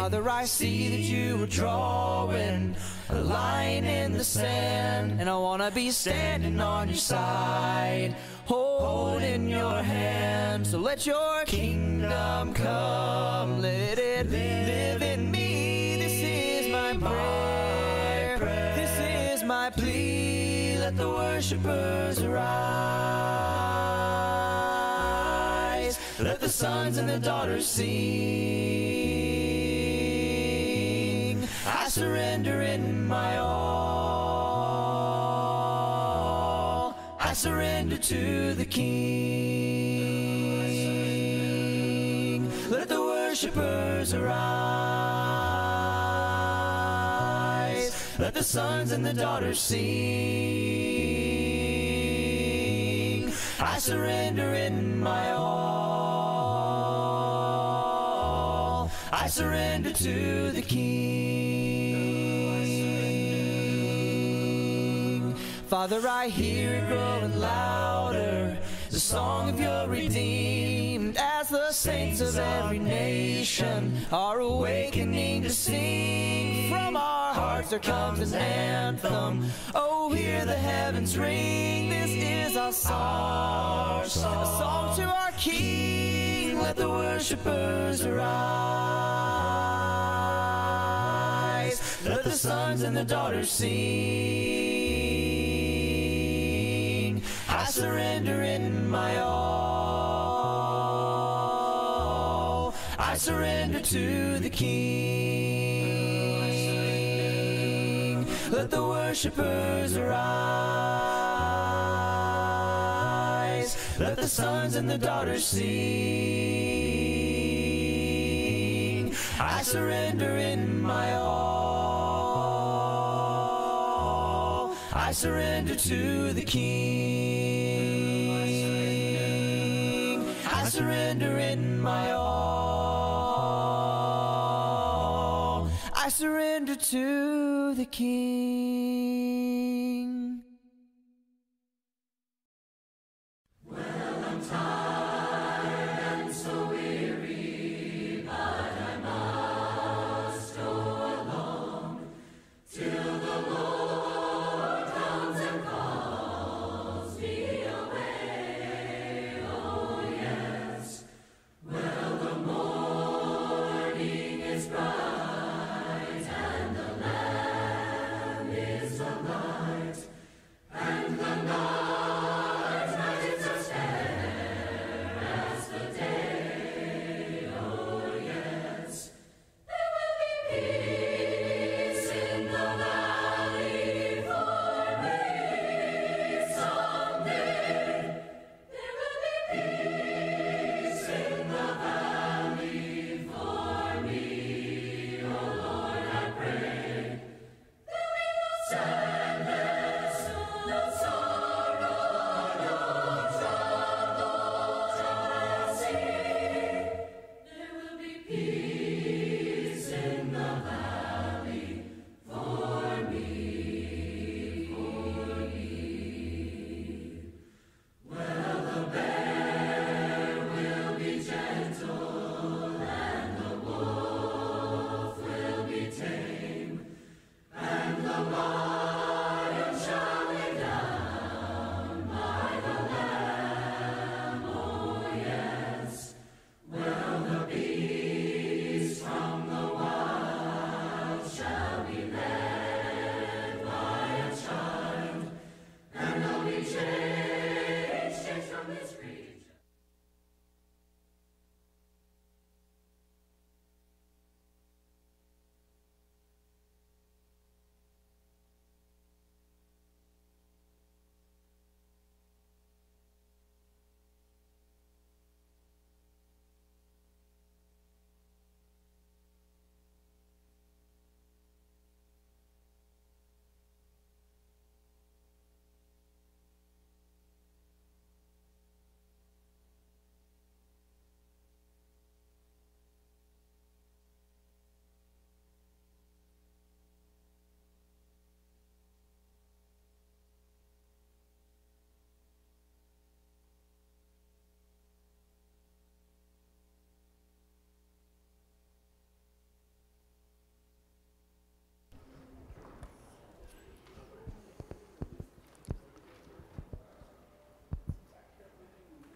Father, I see that you were drawing a line in the sand, and I wanna be standing on your side, holding your hand. So let your kingdom come, let it live in me. This is my prayer, this is my plea. Let the worshipers arise, let the sons and the daughters sing. Surrender in my all. I surrender to the King. Let the worshipers arise. Let the sons and the daughters sing. I surrender in my all. I surrender to the King. Father, I hear it growing louder. The song of your redeemed as the saints of every nation are awakening to sing. From our hearts there comes an anthem. Oh, hear the heavens ring. This is our song, a song to our King. Let the worshipers arise. Let the sons and the daughters sing. Surrender in my all. I surrender to the King. Let the worshipers arise. Let the sons and the daughters sing. I surrender in my all. I surrender to the King. Surrender in my all. I surrender to the King.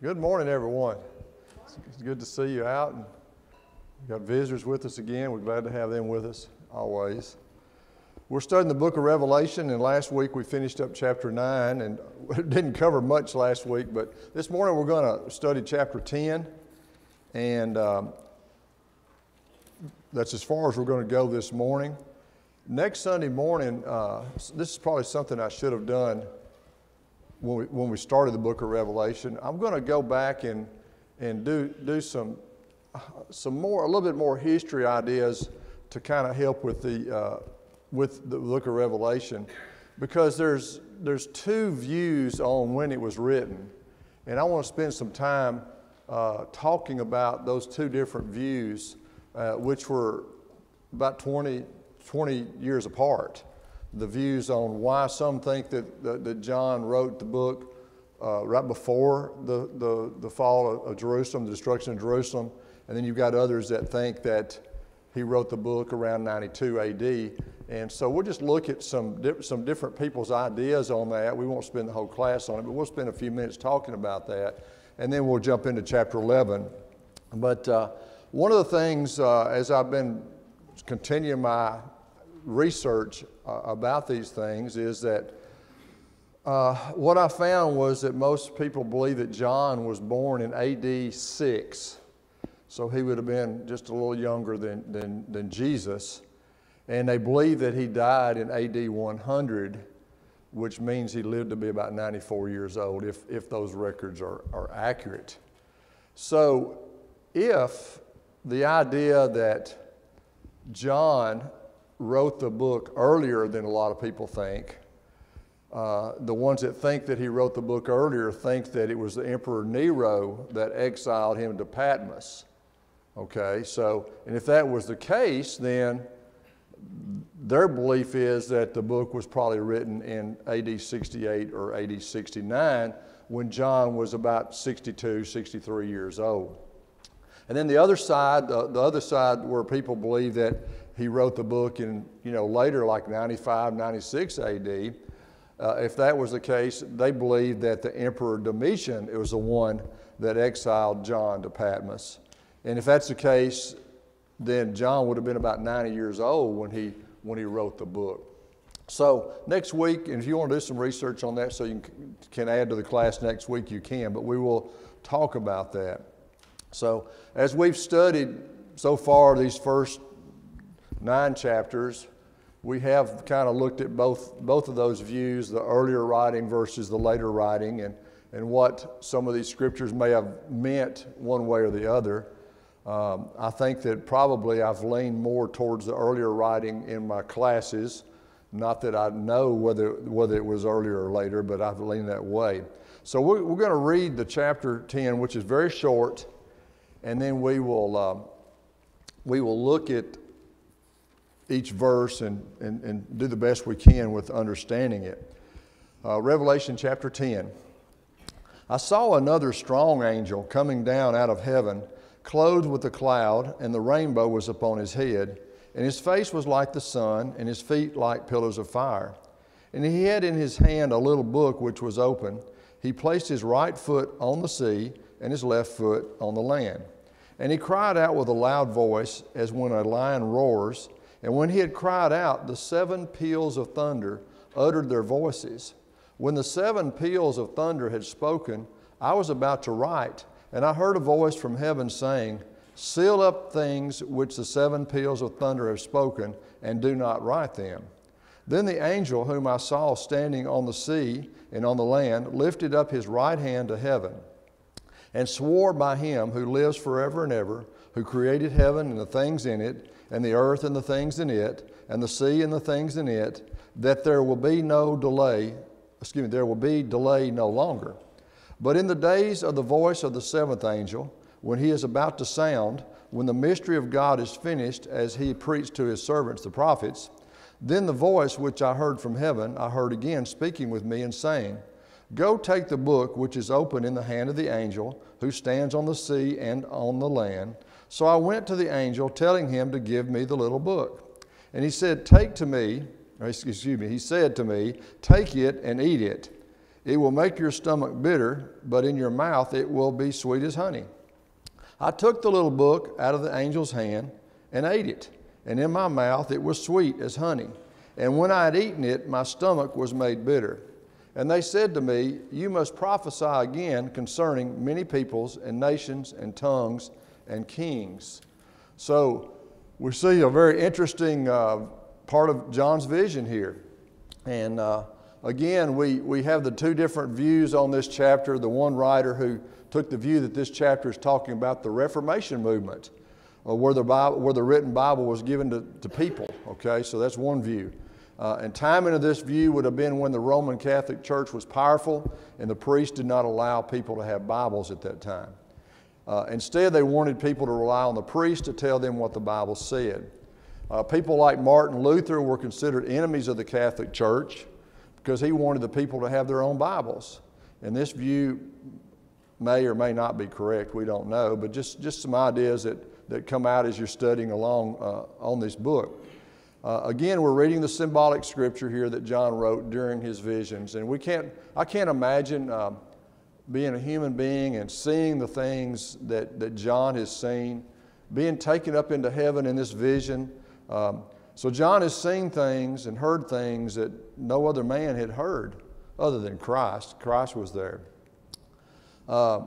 Good morning, everyone. It's good to see you out. And we've got visitors with us again. We're glad to have them with us always. We're studying the book of Revelation, and last week we finished up chapter 9, and didn't cover much last week, but this morning we're going to study chapter 10, and um, that's as far as we're going to go this morning. Next Sunday morning, uh, this is probably something I should have done when we, when we started the book of Revelation. I'm going to go back and, and do, do some, some more, a little bit more history ideas to kind of help with the, uh, with the book of Revelation because there's, there's two views on when it was written. And I want to spend some time uh, talking about those two different views, uh, which were about 20, 20 years apart the views on why some think that, that, that John wrote the book uh, right before the, the, the fall of, of, Jerusalem, the destruction of Jerusalem. And then you've got others that think that he wrote the book around 92 AD. And so we'll just look at some, di- some different people's ideas on that. We won't spend the whole class on it, but we'll spend a few minutes talking about that. And then we'll jump into chapter 11. But uh, one of the things, uh, as I've been continuing my research uh, about these things is that uh, what I found was that most people believe that John was born in AD 6. So he would have been just a little younger than, than, than Jesus. And they believe that he died in AD 100, which means he lived to be about 94 years old, if, if those records are, are accurate. So if the idea that John wrote the book earlier than a lot of people think. Uh, the ones that think that he wrote the book earlier think that it was the Emperor Nero that exiled him to Patmos. Okay, so, and if that was the case, then their belief is that the book was probably written in AD 68 or AD 69 when John was about 62, 63 years old. And then the other side, the, the other side where people believe that he wrote the book in, you know, later, like 95, 96 AD. Uh, if that was the case, they believed that the Emperor Domitian it was the one that exiled John to Patmos. And if that's the case, then John would have been about 90 years old when he, when he wrote the book. So next week, and if you want to do some research on that so you can, can add to the class next week, you can, but we will talk about that. So as we've studied so far these first nine chapters, we have kind of looked at both, both of those views, the earlier writing versus the later writing, and, and what some of these scriptures may have meant one way or the other. Um, I think that probably I've leaned more towards the earlier writing in my classes. Not that I know whether, whether it was earlier or later, but I've leaned that way. So we're, we're going to read the chapter 10, which is very short, and then we will, uh, we will look at each verse and, and, and do the best we can with understanding it. Uh, Revelation chapter 10. I saw another strong angel coming down out of heaven, clothed with a cloud, and the rainbow was upon his head, and his face was like the sun, and his feet like pillars of fire. And he had in his hand a little book which was open. He placed his right foot on the sea, and his left foot on the land. And he cried out with a loud voice, as when a lion roars and when he had cried out, the seven peals of thunder uttered their voices. When the seven peals of thunder had spoken, I was about to write, and I heard a voice from heaven saying, Seal up things which the seven peals of thunder have spoken, and do not write them. Then the angel whom I saw standing on the sea and on the land lifted up his right hand to heaven and swore by him who lives forever and ever, who created heaven and the things in it and the earth and the things in it, and the sea and the things in it, that there will be no delay, excuse me, there will be delay no longer. But in the days of the voice of the seventh angel, when he is about to sound, when the mystery of God is finished, as he preached to his servants, the prophets, then the voice which I heard from heaven, I heard again speaking with me and saying, Go take the book which is open in the hand of the angel who stands on the sea and on the land. So I went to the angel, telling him to give me the little book. And he said, Take to me, excuse me, he said to me, Take it and eat it. It will make your stomach bitter, but in your mouth it will be sweet as honey. I took the little book out of the angel's hand and ate it, and in my mouth it was sweet as honey. And when I had eaten it, my stomach was made bitter. And they said to me, You must prophesy again concerning many peoples and nations and tongues and kings. So we see a very interesting uh, part of John's vision here. And uh, again, we, we have the two different views on this chapter. The one writer who took the view that this chapter is talking about the Reformation movement, uh, where, the Bible, where the written Bible was given to, to people. Okay, so that's one view. Uh, and timing of this view would have been when the Roman Catholic Church was powerful and the priests did not allow people to have Bibles at that time. Uh, instead, they wanted people to rely on the priest to tell them what the Bible said. Uh, people like Martin Luther were considered enemies of the Catholic Church because he wanted the people to have their own Bibles. And this view may or may not be correct, we don't know, but just, just some ideas that, that come out as you're studying along uh, on this book. Uh, again, we're reading the symbolic scripture here that John wrote during his visions, and we can't, I can't imagine um, being a human being and seeing the things that, that John has seen, being taken up into heaven in this vision. Um, so John has seen things and heard things that no other man had heard other than Christ. Christ was there. Uh,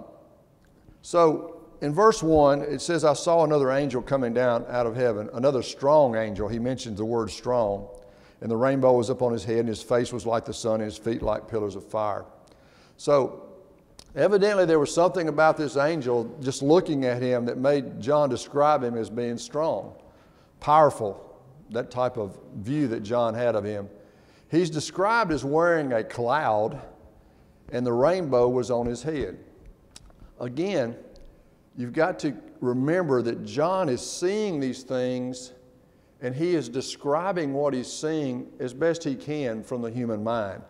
so in verse 1, it says, I saw another angel coming down out of heaven, another strong angel. He mentions the word strong. And the rainbow was up on his head, and his face was like the sun, and his feet like pillars of fire. So, evidently, there was something about this angel just looking at him that made John describe him as being strong, powerful, that type of view that John had of him. He's described as wearing a cloud, and the rainbow was on his head. Again, you've got to remember that John is seeing these things and he is describing what he's seeing as best he can from the human mind.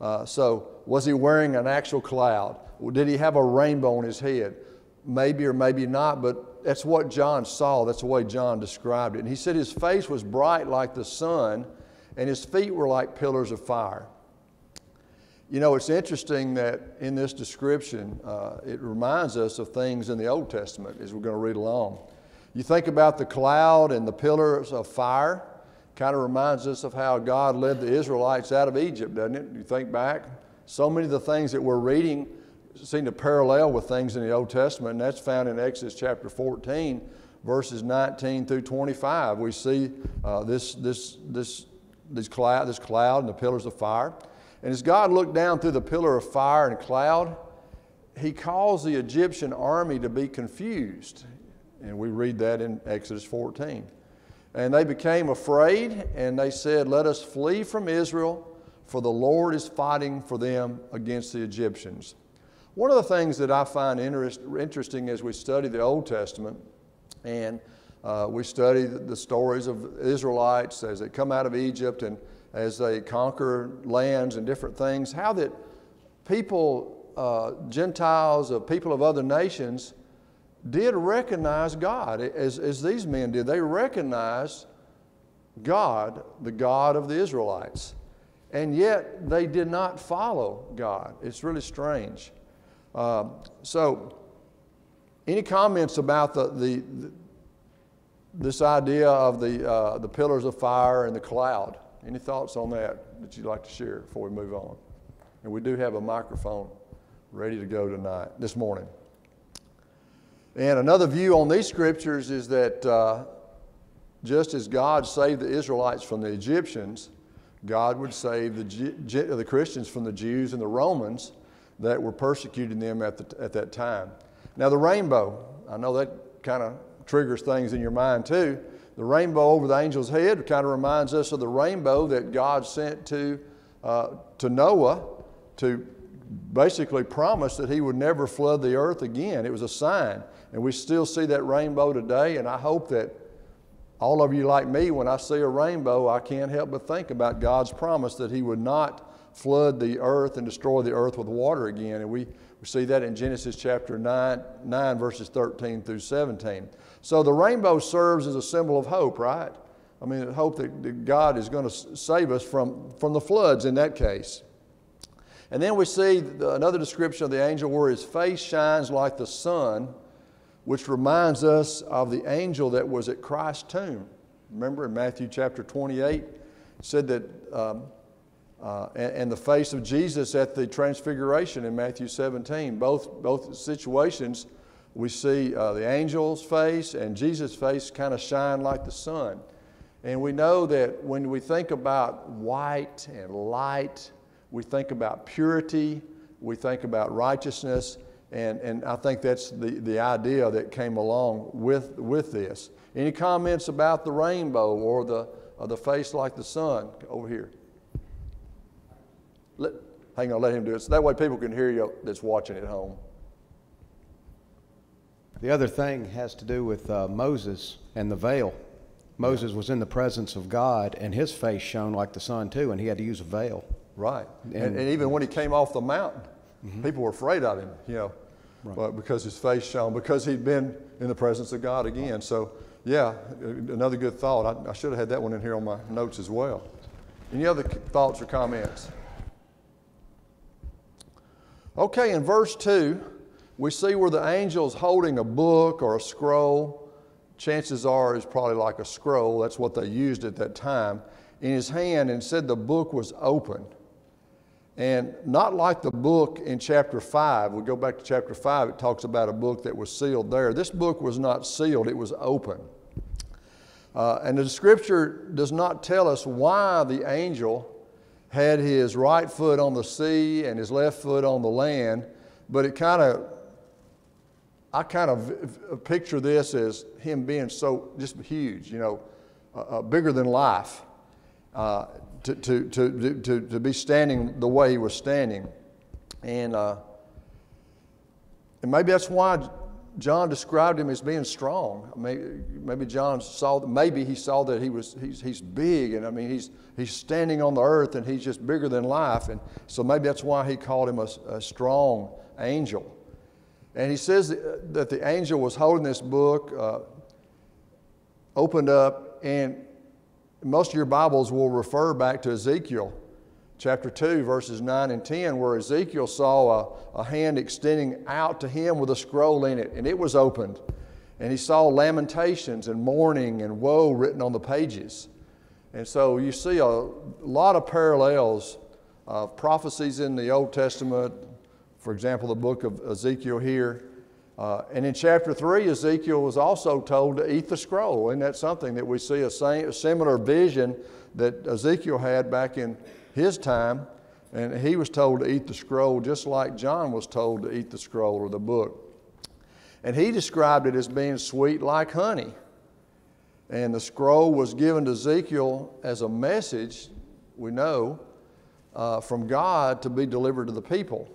Uh, so, was he wearing an actual cloud? Did he have a rainbow on his head? Maybe or maybe not, but that's what John saw. That's the way John described it. And he said his face was bright like the sun, and his feet were like pillars of fire. You know, it's interesting that in this description, uh, it reminds us of things in the Old Testament as we're going to read along. You think about the cloud and the pillars of fire, kind of reminds us of how God led the Israelites out of Egypt, doesn't it? You think back, so many of the things that we're reading seem to parallel with things in the Old Testament, and that's found in Exodus chapter 14, verses 19 through 25. We see uh, this, this, this, this, cloud, this cloud and the pillars of fire. And as God looked down through the pillar of fire and cloud, he caused the Egyptian army to be confused. And we read that in Exodus 14. And they became afraid and they said, Let us flee from Israel, for the Lord is fighting for them against the Egyptians. One of the things that I find interest, interesting as we study the Old Testament and uh, we study the stories of Israelites as they come out of Egypt and as they conquer lands and different things, how that people, uh, Gentiles, uh, people of other nations, did recognize God as, as these men did. They recognized God, the God of the Israelites. And yet they did not follow God. It's really strange. Uh, so, any comments about the, the, the, this idea of the, uh, the pillars of fire and the cloud? Any thoughts on that that you'd like to share before we move on? And we do have a microphone ready to go tonight, this morning. And another view on these scriptures is that uh, just as God saved the Israelites from the Egyptians, God would save the, the Christians from the Jews and the Romans that were persecuting them at, the, at that time. Now, the rainbow, I know that kind of triggers things in your mind too. The rainbow over the angel's head kind of reminds us of the rainbow that God sent to, uh, to Noah to basically promise that he would never flood the earth again. It was a sign. And we still see that rainbow today, and I hope that all of you, like me, when I see a rainbow, I can't help but think about God's promise that He would not flood the earth and destroy the earth with water again. And we, we see that in Genesis chapter 9, 9, verses 13 through 17. So the rainbow serves as a symbol of hope, right? I mean, hope that God is going to save us from, from the floods in that case. And then we see the, another description of the angel where his face shines like the sun, which reminds us of the angel that was at Christ's tomb. Remember in Matthew chapter 28, said that, um, uh, and, and, the face of Jesus at the transfiguration in Matthew 17. Both, both situations, we see uh, the angel's face and Jesus' face kind of shine like the sun. And we know that when we think about white and light, we think about purity, we think about righteousness, and, and I think that's the, the idea that came along with, with this. Any comments about the rainbow or the, or the face like the sun over here? Hang on, let him do it. So that way people can hear you that's watching at home. The other thing has to do with uh, Moses and the veil. Moses was in the presence of God, and his face shone like the sun too, and he had to use a veil. Right. And, and, and even when he came off the mountain, mm-hmm. people were afraid of him, you know, right. but because his face shone, because he'd been in the presence of God again. So, yeah, another good thought. I, I should have had that one in here on my notes as well. Any other thoughts or comments? Okay, in verse 2, we see where the angel is holding a book or a scroll. Chances are it's probably like a scroll. That's what they used at that time. In his hand, and said the book was open. And not like the book in chapter 5. We go back to chapter 5, it talks about a book that was sealed there. This book was not sealed, it was open. Uh, and the scripture does not tell us why the angel had his right foot on the sea and his left foot on the land, but it kind of, I kind of picture this as him being so just huge, you know, uh, uh, bigger than life. Uh, to, to, to, to, to be standing the way he was standing. And, uh, and maybe that's why John described him as being strong. Maybe, John saw, maybe he saw that he was, he's, he's big, and I mean, he's, he's standing on the earth and he's just bigger than life. And so maybe that's why he called him a, a strong angel. And he says that the angel was holding this book, uh, opened up, and most of your Bibles will refer back to Ezekiel chapter 2, verses 9 and 10, where Ezekiel saw a, a hand extending out to him with a scroll in it, and it was opened. And he saw lamentations and mourning and woe written on the pages. And so you see a lot of parallels of prophecies in the Old Testament, for example, the book of Ezekiel here, uh, and in chapter 3, Ezekiel was also told to eat the scroll. Isn't that something that we see a, same, a similar vision that Ezekiel had back in his time? And he was told to eat the scroll just like John was told to eat the scroll or the book. And he described it as being sweet like honey. And the scroll was given to Ezekiel as a message, we know, uh, from God to be delivered to the people.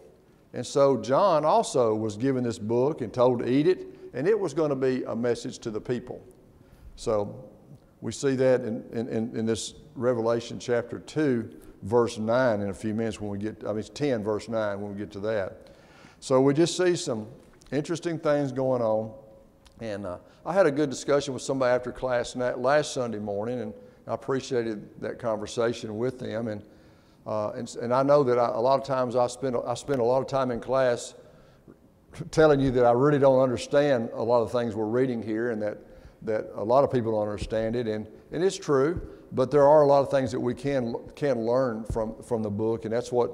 And so John also was given this book and told to eat it, and it was going to be a message to the people. So we see that in, in, in this Revelation chapter 2, verse 9 in a few minutes when we get, I mean, it's 10, verse 9 when we get to that. So we just see some interesting things going on. And uh, I had a good discussion with somebody after class last Sunday morning, and I appreciated that conversation with them. And uh, and, and, I know that I, a lot of times I spend, I spend a lot of time in class telling you that I really don't understand a lot of things we're reading here and that, that a lot of people don't understand it. And, and it's true, but there are a lot of things that we can, can learn from, from the book, and that's what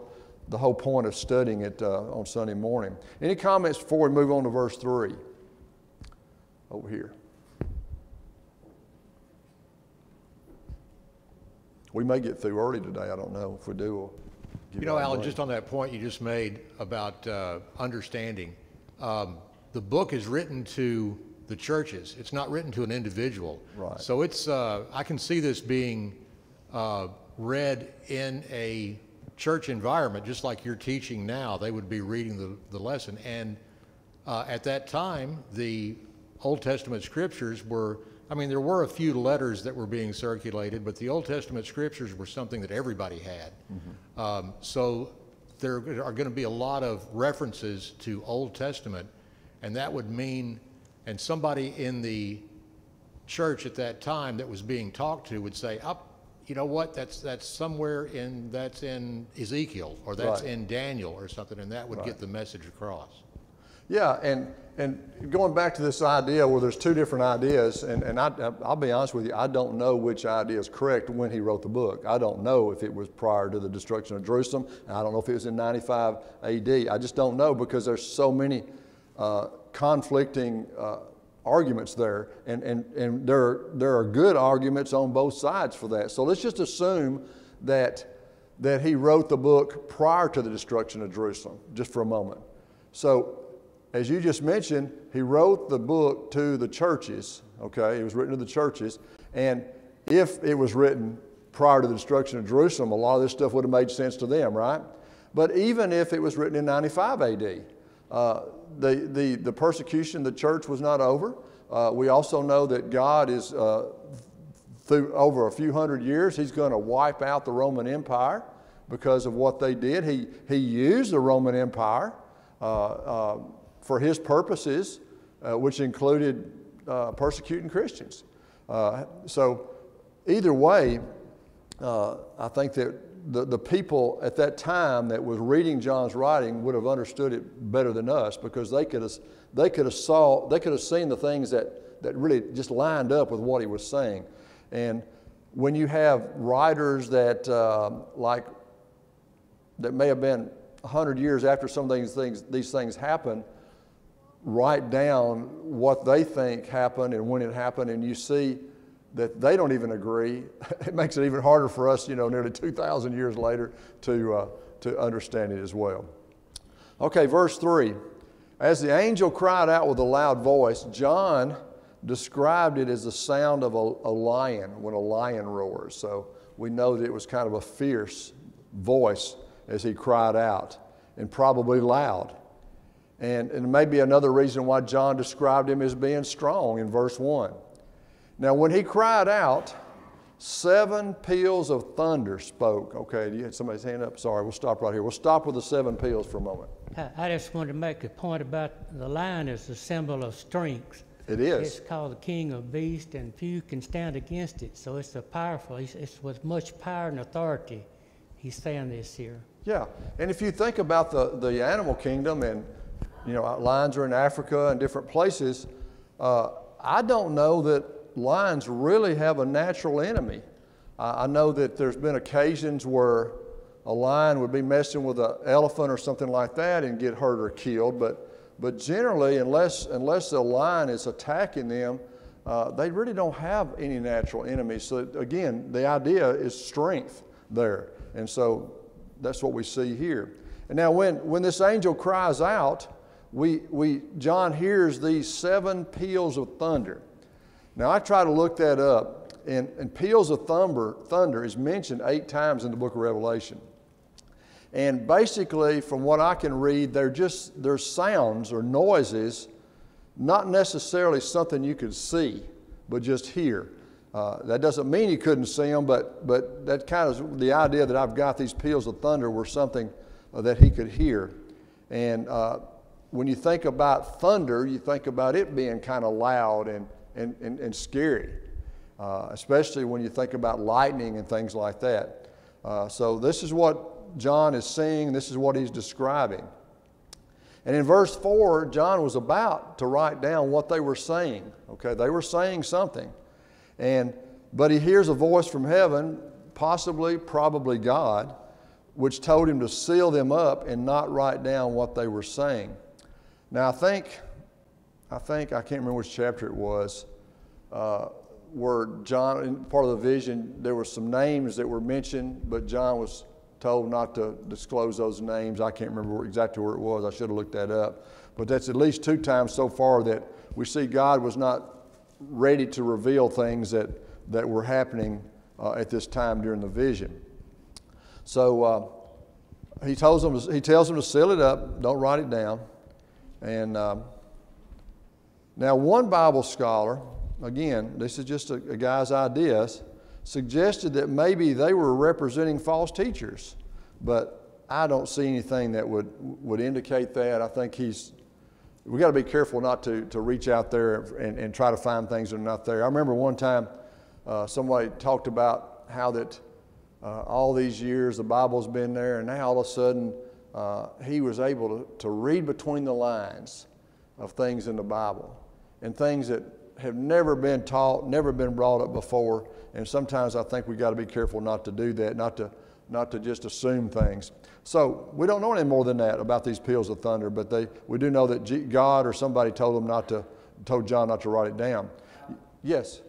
the whole point of studying it uh, on Sunday morning. Any comments before we move on to verse 3? Over here. We may get through early today. I don't know. If we do, we'll You know, Alan, just on that point you just made about uh, understanding, um, the book is written to the churches. It's not written to an individual. Right. So it's, uh, I can see this being uh, read in a church environment, just like you're teaching now. They would be reading the, the lesson. And uh, at that time, the Old Testament scriptures were I mean, there were a few letters that were being circulated, but the Old Testament scriptures were something that everybody had. Mm-hmm. Um, so there are going to be a lot of references to Old Testament, and that would mean, and somebody in the church at that time that was being talked to would say, up, you know what, that's, that's somewhere in, that's in Ezekiel, or that's Right. in Daniel or something, and that would Right. get the message across. Yeah, and, and going back to this idea where there's two different ideas, and, and I, I'll be honest with you, I don't know which idea is correct when he wrote the book. I don't know if it was prior to the destruction of Jerusalem, and I don't know if it was in 95 AD. I just don't know because there's so many uh, conflicting uh, arguments there, and, and, and there, are, there are good arguments on both sides for that. So let's just assume that, that he wrote the book prior to the destruction of Jerusalem, just for a moment. So as you just mentioned, he wrote the book to the churches, okay? It was written to the churches. And if it was written prior to the destruction of Jerusalem, a lot of this stuff would have made sense to them, right? But even if it was written in 95 AD, uh, the, the, the persecution of the church was not over. Uh, we also know that God is, uh, through over a few hundred years, he's going to wipe out the Roman Empire because of what they did. He, he used the Roman Empire uh, uh, for his purposes, uh, which included uh, persecuting Christians. So, either way, I think that the, the people at that time that was reading John's writing would have understood it better than us because they could have, they could have saw they could have seen the things that, that really just lined up with what he was saying. And when you have writers that uh, like that may have been 100 years after some of these things, these things happen, write down what they think happened and when it happened, and you see that they don't even agree, it makes it even harder for us, you know, nearly 2,000 years later to, uh, to understand it as well. Okay, verse 3. As the angel cried out with a loud voice, John described it as the sound of a, a lion when a lion roars. So we know that it was kind of a fierce voice as he cried out, and probably loud. And, and maybe another reason why John described him as being strong in verse 1. Now, when he cried out, seven peals of thunder spoke. Okay, you had somebody's hand up? Sorry, we'll stop right here. We'll stop with the seven peals for a moment. I, just wanted to make a point about the lion is a symbol of strength. It is. It's called the king of beasts, and few can stand against it. So it's a powerful. It's, it's with much power and authority. He's saying this here. Yeah, and if you think about the, the animal kingdom, and you know, lions are in Africa and different places, uh, I don't know that lions really have a natural enemy. I, I know that there's been occasions where a lion would be messing with an elephant or something like that and get hurt or killed, but but generally, unless unless the lion is attacking them, uh, they really don't have any natural enemies. So again, the idea is strength there, and so that's what we see here. And now, when when this angel cries out, we we John hears these seven peals of thunder. Now, I try to look that up, and, and peals of thunder, thunder is mentioned eight times in the book of Revelation. And basically, from what I can read, they're just they're sounds or noises, not necessarily something you could see, but just hear. Uh, that doesn't mean you couldn't see them, but but that kind of the idea that I've got these peals of thunder were something uh, that he could hear. And uh, when you think about thunder, you think about it being kind of loud and and, and, and scary, uh, especially when you think about lightning and things like that. Uh, so this is what John is seeing, this is what he's describing. And in verse 4, John was about to write down what they were saying. Okay, they were saying something. And but he hears a voice from heaven, possibly, probably God, which told him to seal them up and not write down what they were saying. Now I think, I think I can't remember which chapter it was, uh, where John, in part of the vision, there were some names that were mentioned, but John was told not to disclose those names. I can't remember exactly where it was. I should have looked that up. But that's at least two times so far that we see God was not ready to reveal things that, that were happening uh, at this time during the vision. So uh, he, tells them he tells them to seal it up, don't write it down. And um, now, one Bible scholar, again, this is just a, a guy's ideas, suggested that maybe they were representing false teachers, but I don't see anything that would, would indicate that. I think he's, we got to be careful not to, to reach out there and, and try to find things that are not there. I remember one time uh, somebody talked about how that uh, all these years the Bible's been there, and now all of a sudden uh, he was able to, to read between the lines of things in the Bible and things that have never been taught, never been brought up before. And sometimes I think we've got to be careful not to do that, not to, not to just assume things. So we don't know any more than that about these peals of thunder, but they, we do know that G- God or somebody told them not to, told John not to write it down. Yes.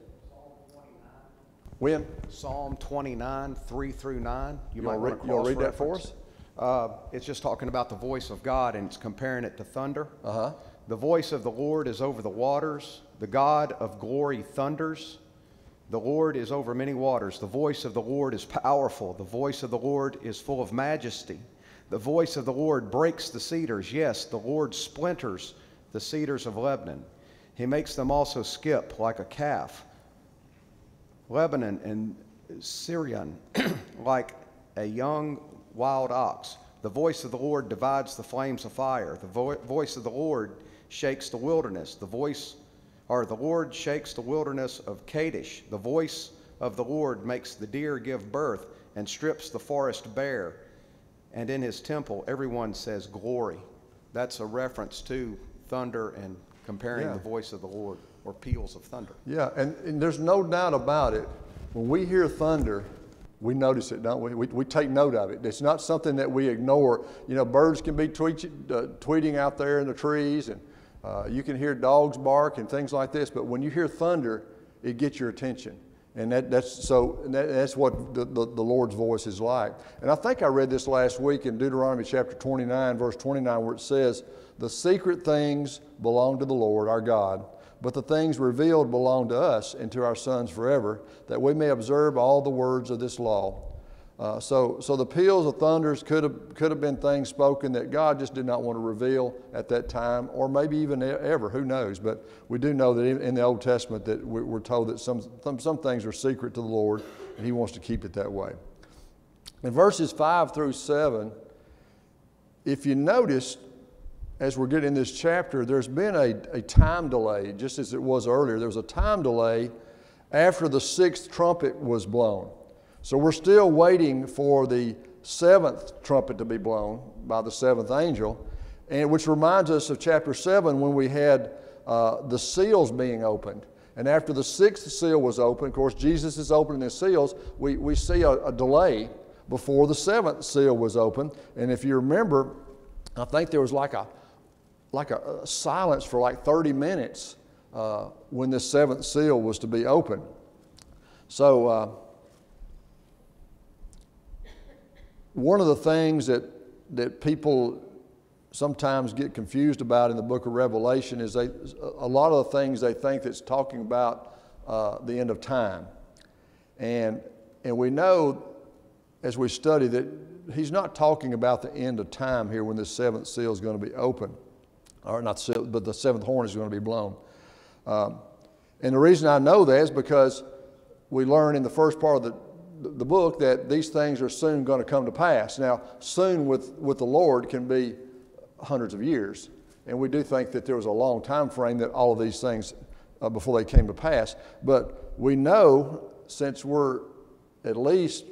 When? Psalm 29, 3 through 9. You might wanna want re- to you wanna read that for cross-reference. Uh, it's just talking about the voice of God and it's comparing it to thunder. Uh huh. The voice of the Lord is over the waters. The God of glory thunders. The Lord is over many waters. The voice of the Lord is powerful. The voice of the Lord is full of majesty. The voice of the Lord breaks the cedars. Yes, the Lord splinters the cedars of Lebanon. He makes them also skip like a calf. Lebanon and Sirion like a young wild ox. The voice of the Lord divides the flames of fire. The vo- voice of the Lord shakes the wilderness. The voice, or the Lord shakes the wilderness of Kadesh. The voice of the Lord makes the deer give birth and strips the forest bare. And in his temple, everyone says glory. That's a reference to thunder and comparing Yeah. the voice of the Lord or peals of thunder. Yeah, and, and there's no doubt about it. When we hear thunder, we notice it, don't we? we? We take note of it. It's not something that we ignore. You know, birds can be tweet, uh, tweeting out there in the trees, and uh, you can hear dogs bark and things like this. But when you hear thunder, it gets your attention. And that, that's so that, that's what the, the, the Lord's voice is like. And I think I read this last week in Deuteronomy chapter 29, verse 29, where it says, The secret things belong to the Lord our God, but the things revealed belong to us and to our sons forever, that we may observe all the words of this law. Uh, so, so the peals of thunders could have, could have been things spoken that God just did not want to reveal at that time, or maybe even ever. Who knows? But we do know that in, the Old Testament that we- we're told that some, some, some things are secret to the Lord, and He wants to keep it that way. In verses 5 through 7, if you notice, as we're getting in this chapter, there's been a, a time delay, just as it was earlier. There was a time delay after the sixth trumpet was blown. So we're still waiting for the seventh trumpet to be blown by the seventh angel, and which reminds us of chapter 7 when we had uh, the seals being opened. And after the sixth seal was opened, of course, Jesus is opening the seals, we, we see a, a delay before the seventh seal was opened. And if you remember, I think there was like a, like a, a silence for like 30 minutes uh, when the seventh seal was to be opened. So, uh, one of the things that, that people sometimes get confused about in the book of Revelation is they, a lot of the things they think that's talking about uh, the end of time. And, and we know as we study that he's not talking about the end of time here when the seventh seal is going to be open, or not seal, but the seventh horn is going to be blown. Um, and the reason I know that is because we learn in the first part of the, the book that these things are soon going to come to pass. Now, soon with, with the Lord can be hundreds of years. And we do think that there was a long time frame that all of these things uh, before they came to pass. But we know since we're at least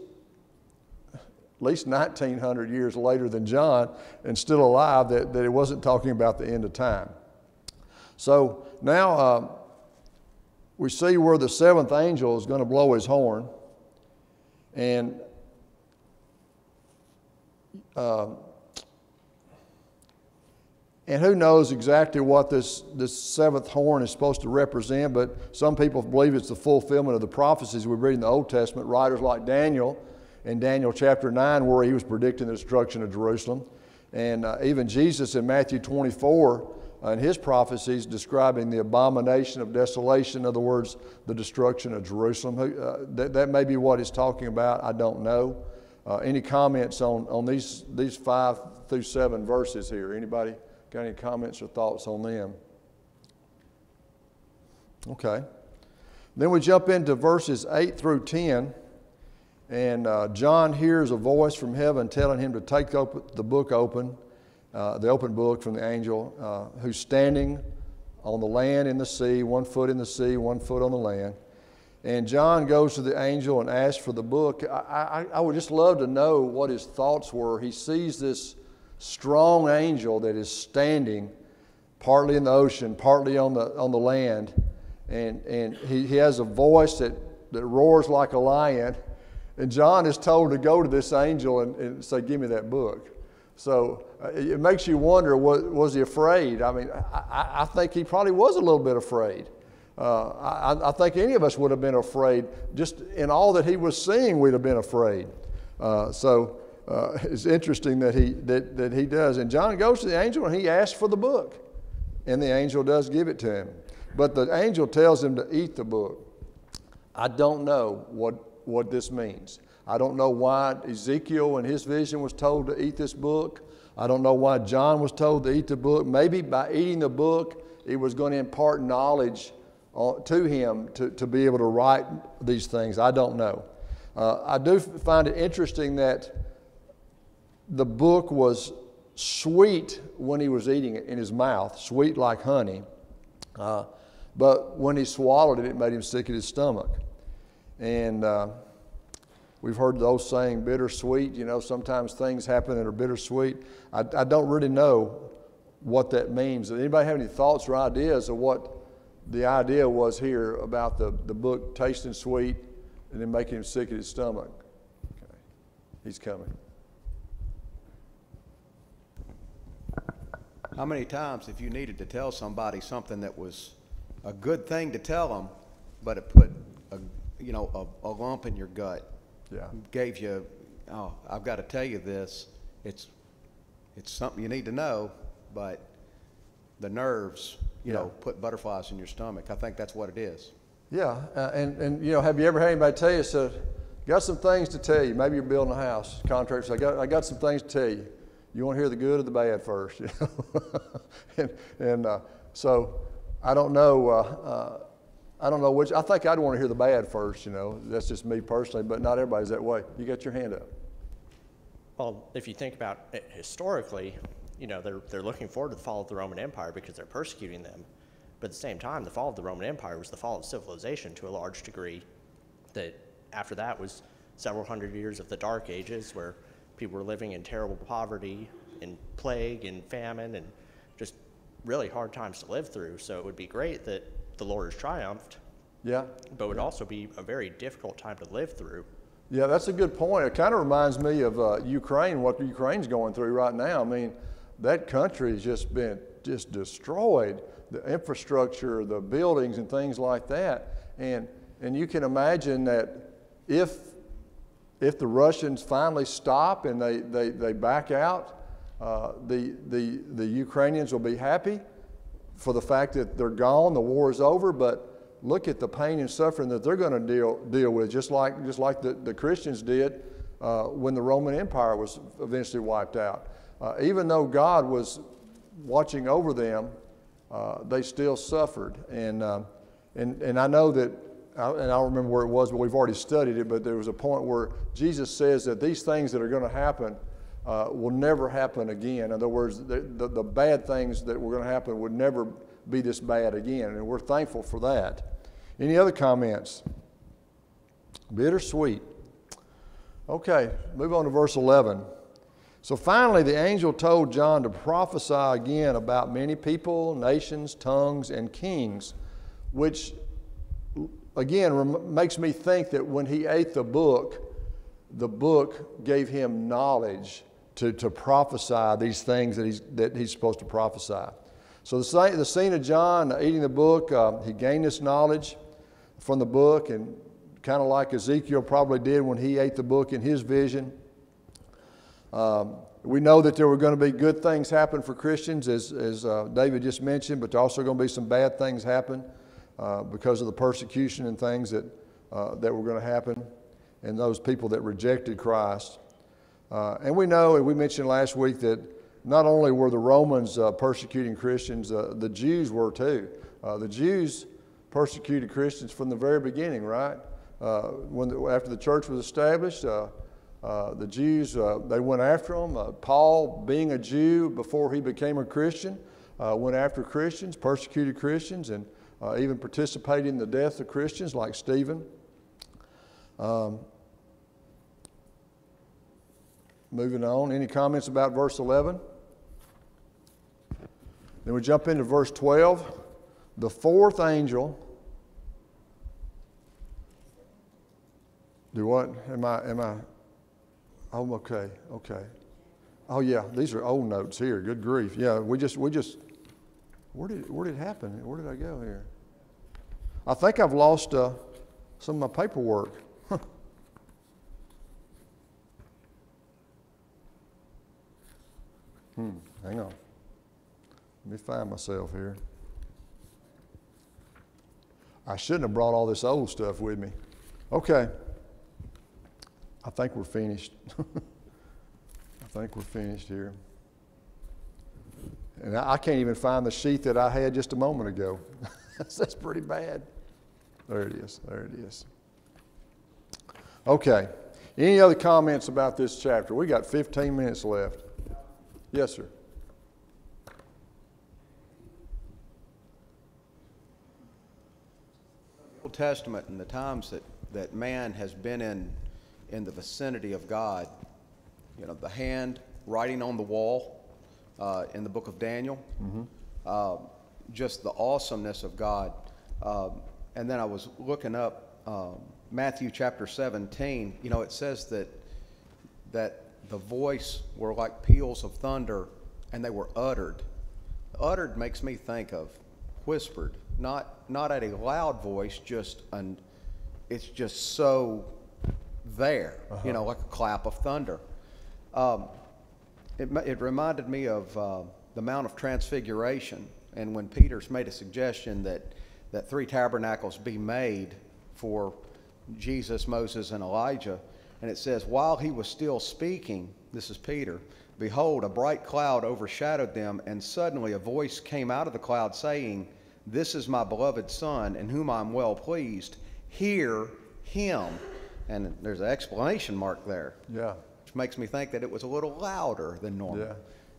at least 1900 years later than John and still alive that, that it wasn't talking about the end of time. So now uh, we see where the seventh angel is going to blow his horn. And uh, and who knows exactly what this, this seventh horn is supposed to represent, but some people believe it's the fulfillment of the prophecies we read in the Old Testament. Writers like Daniel in Daniel chapter 9, where he was predicting the destruction of Jerusalem. And uh, even Jesus in Matthew 24, uh, in his prophecies, describing the abomination of desolation, in other words, the destruction of Jerusalem. Uh, that, that may be what he's talking about. I don't know. Uh, any comments on, on these, these five through seven verses here? Anybody? Got any comments or thoughts on them? Okay. Then we jump into verses 8 through 10. And uh, John hears a voice from heaven telling him to take the book open, uh, the open book from the angel uh, who's standing on the land in the sea, one foot in the sea, one foot on the land. And John goes to the angel and asks for the book. I, I, I would just love to know what his thoughts were. He sees this strong angel that is standing partly in the ocean, partly on the, on the land. And, and he, he has a voice that, that roars like a lion. And John is told to go to this angel and, and say, Give me that book. So uh, it makes you wonder was, was he afraid? I mean, I, I think he probably was a little bit afraid. Uh, I, I, think any of us would have been afraid. Just in all that he was seeing, we'd have been afraid. Uh, so uh, it's interesting that he, that, that he does. And John goes to the angel and he asks for the book. And the angel does give it to him. But the angel tells him to eat the book. I don't know what, what this means. I don't know why Ezekiel in his vision was told to eat this book. I don't know why John was told to eat the book. Maybe by eating the book, it was going to impart knowledge to him to, to be able to write these things. I don't know. Uh, I do find it interesting that the book was sweet when he was eating it in his mouth, sweet like honey. Uh, but when he swallowed it, it made him sick in his stomach. And uh, we've heard those saying bittersweet. You know, sometimes things happen that are bittersweet. I, I don't really know what that means. Does anybody have any thoughts or ideas of what the idea was here about the, the book tasting sweet and then making him sick in his stomach. Okay. He's coming. How many times if you needed to tell somebody something that was a good thing to tell them, but it put a, you know, a, a lump in your gut? Yeah. Gave you, oh, I've got to tell you this. It's, it's something you need to know, but the nerves you Yeah. know, put butterflies in your stomach. I think that's what it is. Yeah, uh, and, and you know, have you ever had anybody tell you, so, got some things to tell you. Maybe you're building a house, contractor, I got, I got some things to tell you. You want to hear the good or the bad first, you know? and and uh, so I don't know, uh, uh, I don't know which, I think I'd want to hear the bad first, you know? That's just me personally, but not everybody's that way. You got your hand up. Well, if you think about it historically, you know, they're, they're looking forward to the fall of the Roman Empire because they're persecuting them. But at the same time, the fall of the Roman Empire was the fall of civilization to a large degree. That after that was several hundred years of the Dark Ages where people were living in terrible poverty and plague and famine and just really hard times to live through. So it would be great that the Lord has triumphed, Yeah? but it would also be a very difficult time to live through. Yeah, that's a good point. It kind of reminds me of uh, Ukraine, what Ukraine's going through right now. I mean, that country has just been just destroyed. The infrastructure, the buildings, and things like that. And and you can imagine that if if the Russians finally stop and they they, they back out, uh, the the the Ukrainians will be happy for the fact that they're gone, the war is over. But look at the pain and suffering that they're going to deal deal with, just like just like the, the Christians did uh, when the Roman Empire was eventually wiped out. Uh, even though God was watching over them, uh, they still suffered. And, um, and, and I know that, and I don't remember where it was, but we've already studied it, but there was a point where Jesus says that these things that are going to happen uh, will never happen again. In other words, the, the, the bad things that were going to happen would never be this bad again. And we're thankful for that. Any other comments? Bittersweet. Okay, move on to verse 11. So finally, the angel told John to prophesy again about many people, nations, tongues, and kings, which again makes me think that when he ate the book, the book gave him knowledge to, to prophesy these things that he's, that he's supposed to prophesy. So the, the scene of John eating the book, uh, he gained this knowledge from the book, and kind of like Ezekiel probably did when he ate the book in his vision. Um, we know that there were going to be good things happen for Christians, as, as uh, David just mentioned, but also going to be some bad things happen uh, because of the persecution and things that, uh, that were going to happen and those people that rejected Christ. Uh, and we know, and we mentioned last week, that not only were the Romans uh, persecuting Christians, uh, the Jews were too. the Jews persecuted Christians from the very beginning, right? when the, after the church was established, uh, the Jews, uh, they went after them. Uh, Paul, being a Jew before he became a Christian, uh, went after Christians, persecuted Christians, and uh, even participated in the death of Christians like Stephen. Um, moving on, any comments about verse 11? Then we jump into verse 12. The fourth angel. Do what? Am I, am I? Oh, okay, okay. Oh, yeah, these are old notes here. Good grief. Yeah, we just, we just, where did, where did it happen? Where did I go here? I think I've lost uh, some of my paperwork. Hmm, hang on. Let me find myself here. I shouldn't have brought all this old stuff with me. Okay. I think we're finished. I think we're finished here. And I can't even find the sheet that I had just a moment ago. That's pretty bad. There it is. There it is. Okay. Any other comments about this chapter? We got 15 minutes left. Yes, sir. Old Testament and the times that, that man has been in, in the vicinity of God, you know, the hand writing on the wall uh, in the book of Daniel, uh, just the awesomeness of God. Um, and then I was looking up um, Matthew chapter 17. You know, it says that, that the voice were like peals of thunder and they were uttered. Uttered makes me think of whispered, not, not at a loud voice, just an, it's just so there, you know, like a clap of thunder. Um, it, it reminded me of uh, the Mount of Transfiguration, and when Peter's made a suggestion that, that three tabernacles be made for Jesus, Moses, and Elijah, and it says, While he was still speaking, this is Peter, behold, a bright cloud overshadowed them, and suddenly a voice came out of the cloud saying, This is my beloved Son, in whom I'm well pleased. Hear him. And there's an explanation mark there Yeah. which makes me think that it was a little louder than normal. Yeah.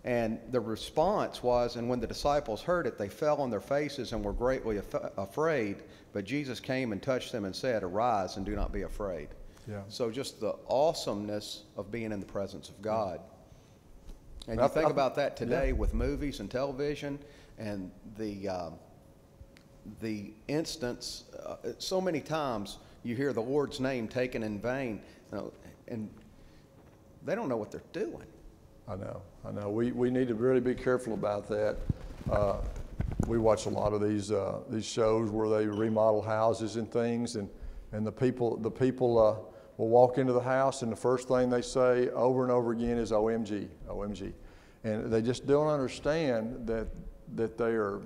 And the response was, and when the disciples heard it, they fell on their faces and were greatly af- afraid. But Jesus came and touched them and said, Arise and do not be afraid. Yeah. So just the awesomeness of being in the presence of God. And I- you think I- about that today yeah. with movies and television and the, um, the instance, uh, so many times you hear the Lord's name taken in vain, you know, and they don't know what they're doing. I know, I know. We, we need to really be careful about that. Uh, we watch a lot of these, uh, these shows where they remodel houses and things, and, and the people, the people uh, will walk into the house, and the first thing they say over and over again is OMG, OMG. And they just don't understand that, that they are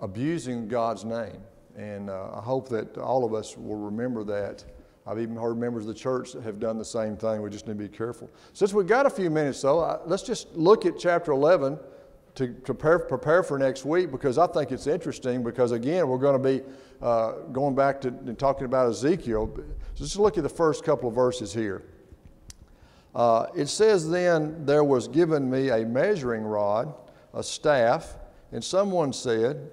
abusing God's name. And uh, I hope that all of us will remember that. I've even heard members of the church have done the same thing. We just need to be careful. Since we've got a few minutes, though, I, let's just look at chapter 11 to prepare, prepare for next week because I think it's interesting because, again, we're going to be uh, going back to and talking about Ezekiel. So just look at the first couple of verses here. Uh, it says, Then there was given me a measuring rod, a staff, and someone said,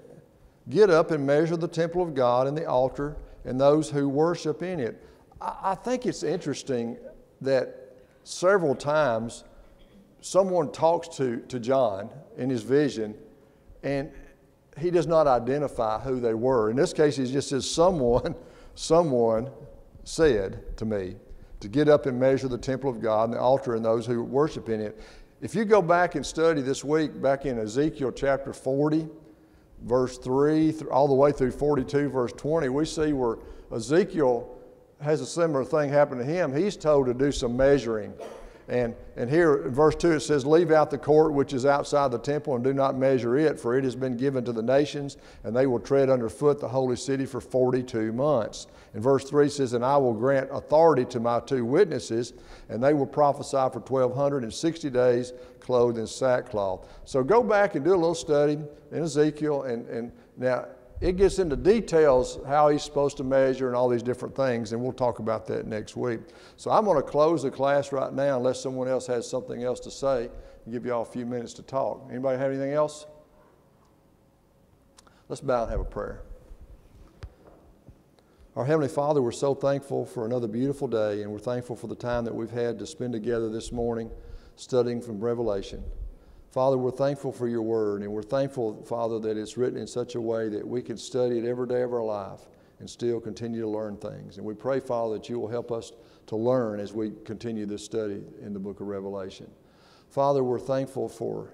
Get up and measure the temple of God and the altar and those who worship in it. I, I think it's interesting that several times someone talks to, to John in his vision, and he does not identify who they were. In this case, he just says, Someone, someone said to me to get up and measure the temple of God and the altar and those who worship in it. If you go back and study this week, back in Ezekiel chapter 40, verse 3, all the way through 42, verse 20, we see where Ezekiel has a similar thing happen to him. He's told to do some measuring. And, and here in verse 2 it says, Leave out the court which is outside the temple and do not measure it, for it has been given to the nations, and they will tread underfoot the holy city for 42 months. And verse 3 says, And I will grant authority to my two witnesses, and they will prophesy for 1260 days, clothed in sackcloth. So go back and do a little study in Ezekiel, and, and now it gets into details how he's supposed to measure and all these different things, and we'll talk about that next week. So I'm going to close the class right now unless someone else has something else to say and give you all a few minutes to talk. Anybody have anything else? Let's bow and have a prayer. Our Heavenly Father, we're so thankful for another beautiful day, and we're thankful for the time that we've had to spend together this morning studying from Revelation. Father, we're thankful for your word, and we're thankful, Father, that it's written in such a way that we can study it every day of our life and still continue to learn things. And we pray, Father, that you will help us to learn as we continue this study in the book of Revelation. Father, we're thankful for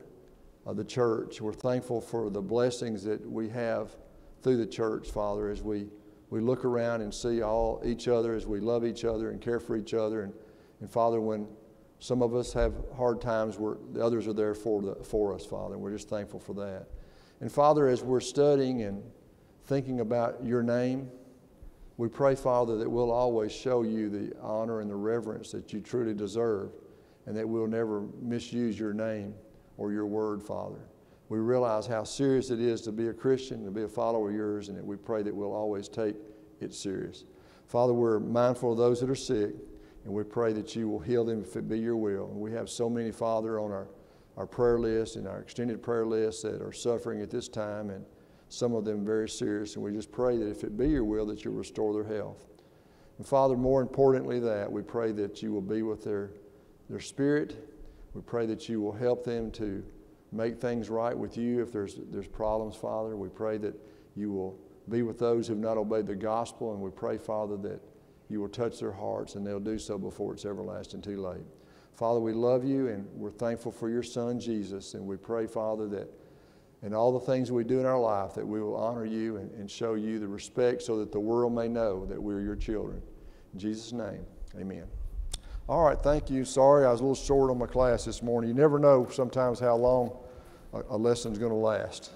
uh, the church. We're thankful for the blessings that we have through the church, Father, as we, we look around and see all each other, as we love each other and care for each other. And, and Father, when some of us have hard times where the others are there for, the, for us, Father, and we're just thankful for that. And Father, as we're studying and thinking about your name, we pray, Father, that we'll always show you the honor and the reverence that you truly deserve, and that we'll never misuse your name or your word, Father. We realize how serious it is to be a Christian, to be a follower of yours, and that we pray that we'll always take it serious. Father, we're mindful of those that are sick. And we pray that you will heal them if it be your will. And we have so many, Father, on our, our prayer list and our extended prayer list that are suffering at this time, and some of them very serious. And we just pray that if it be your will, that you'll restore their health. And Father, more importantly, that we pray that you will be with their, their spirit. We pray that you will help them to make things right with you if there's, there's problems, Father. We pray that you will be with those who have not obeyed the gospel, and we pray, Father, that you will touch their hearts and they'll do so before it's everlasting too late. Father, we love you and we're thankful for your son, Jesus. And we pray, Father, that in all the things we do in our life, that we will honor you and, and show you the respect so that the world may know that we're your children. In Jesus' name, amen. All right, thank you. Sorry, I was a little short on my class this morning. You never know sometimes how long a, a lesson's going to last.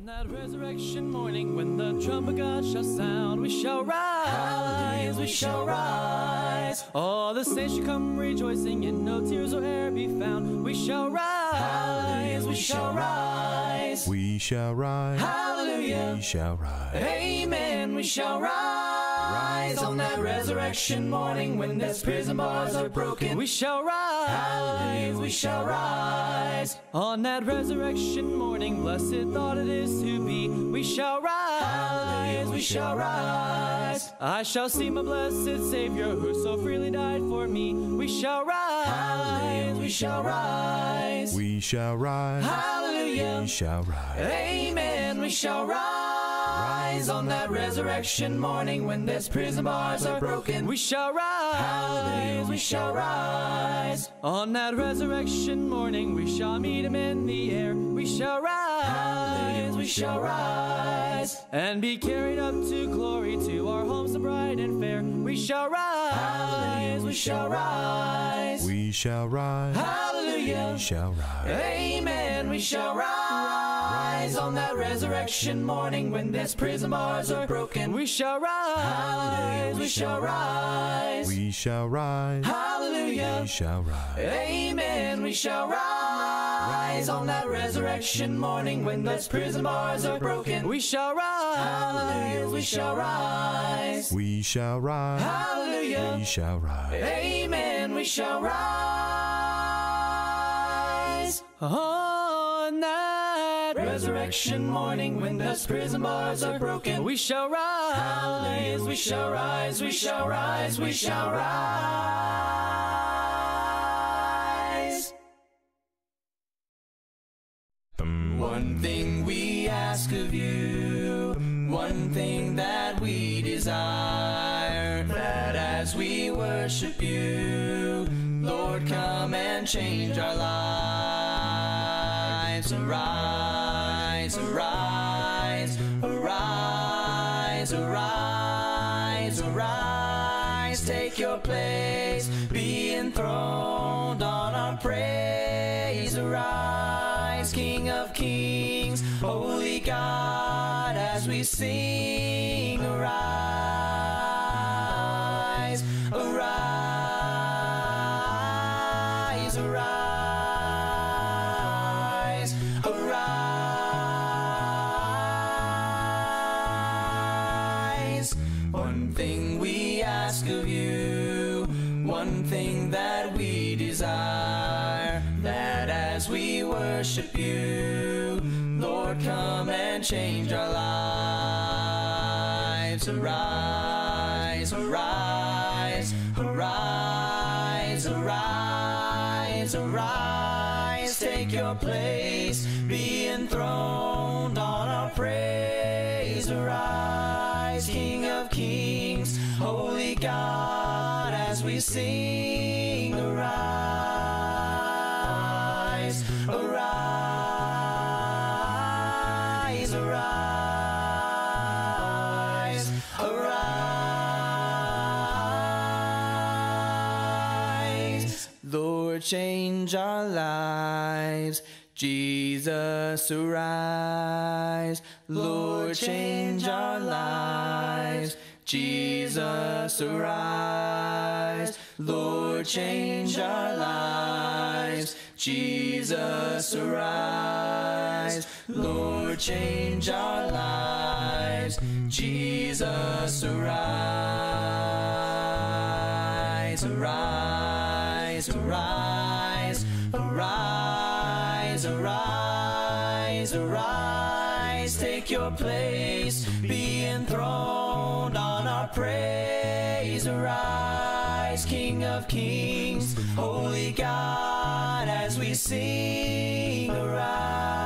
On that resurrection morning, when the trumpet God shall sound, we shall rise, we shall rise. All the saints shall come rejoicing, and no tears will e'er be found. We shall rise, we shall rise. We shall rise. Hallelujah. We shall rise. Amen. We shall rise on that resurrection morning when death's prison bars are broken. We shall rise. Hallelujah, We shall rise on that resurrection morning. Blessed thought it is to be. We shall rise. Hallelujah, We shall rise. I shall see my blessed Savior who so freely died for me. We shall rise. Hallelujah, We shall rise. We shall rise. Hallelujah. We shall rise. Amen. We shall rise on that resurrection morning when death's prison bars are broken. We shall rise. Hallelujah, We shall rise on that resurrection morning. We shall meet him in the air. We shall rise. Hallelujah, We shall rise and be carried up to glory to our homes so bright and fair. We shall rise. Hallelujah, We shall rise. We shall rise. Hallelujah. We shall rise. Amen. We shall rise on that resurrection morning when death's prison bars are broken. We shall rise. Hallelujah. We shall rise. We shall rise. Hallelujah. We shall rise. Amen. We shall rise on that resurrection morning when death's prison bars are broken. We shall rise. Hallelujah. We shall rise. We shall rise. Hallelujah. We shall rise. Amen. We shall rise on that resurrection morning when death's prison bars are broken. We shall rise. We shall rise. We shall rise. We shall rise. One thing we ask of you, one thing that we desire, that as we worship you, Lord, come and change our lives. Your place, be enthroned on our praise. Arise, King of kings, holy God, as we sing. Change our lives. arise, arise, arise, arise, arise. Take your place, be enthroned on our praise. Arise, King of kings, holy God, as we sing. Our lives. Jesus, arise. Lord, change our lives. Jesus, arise. Lord, change our lives. Jesus, arise. Lord, change our lives. Jesus, arise. Your place, be enthroned on our praise. Arise, King of kings, holy God, as we sing. Arise,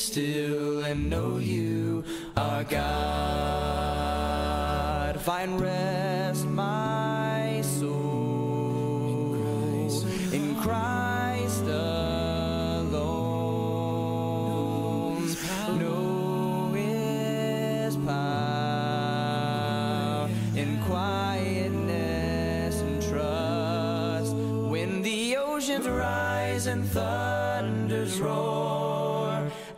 still and know you are God. Find rest, my soul, in Christ alone. Know His power in quietness and trust. When the oceans rise and thunders roar,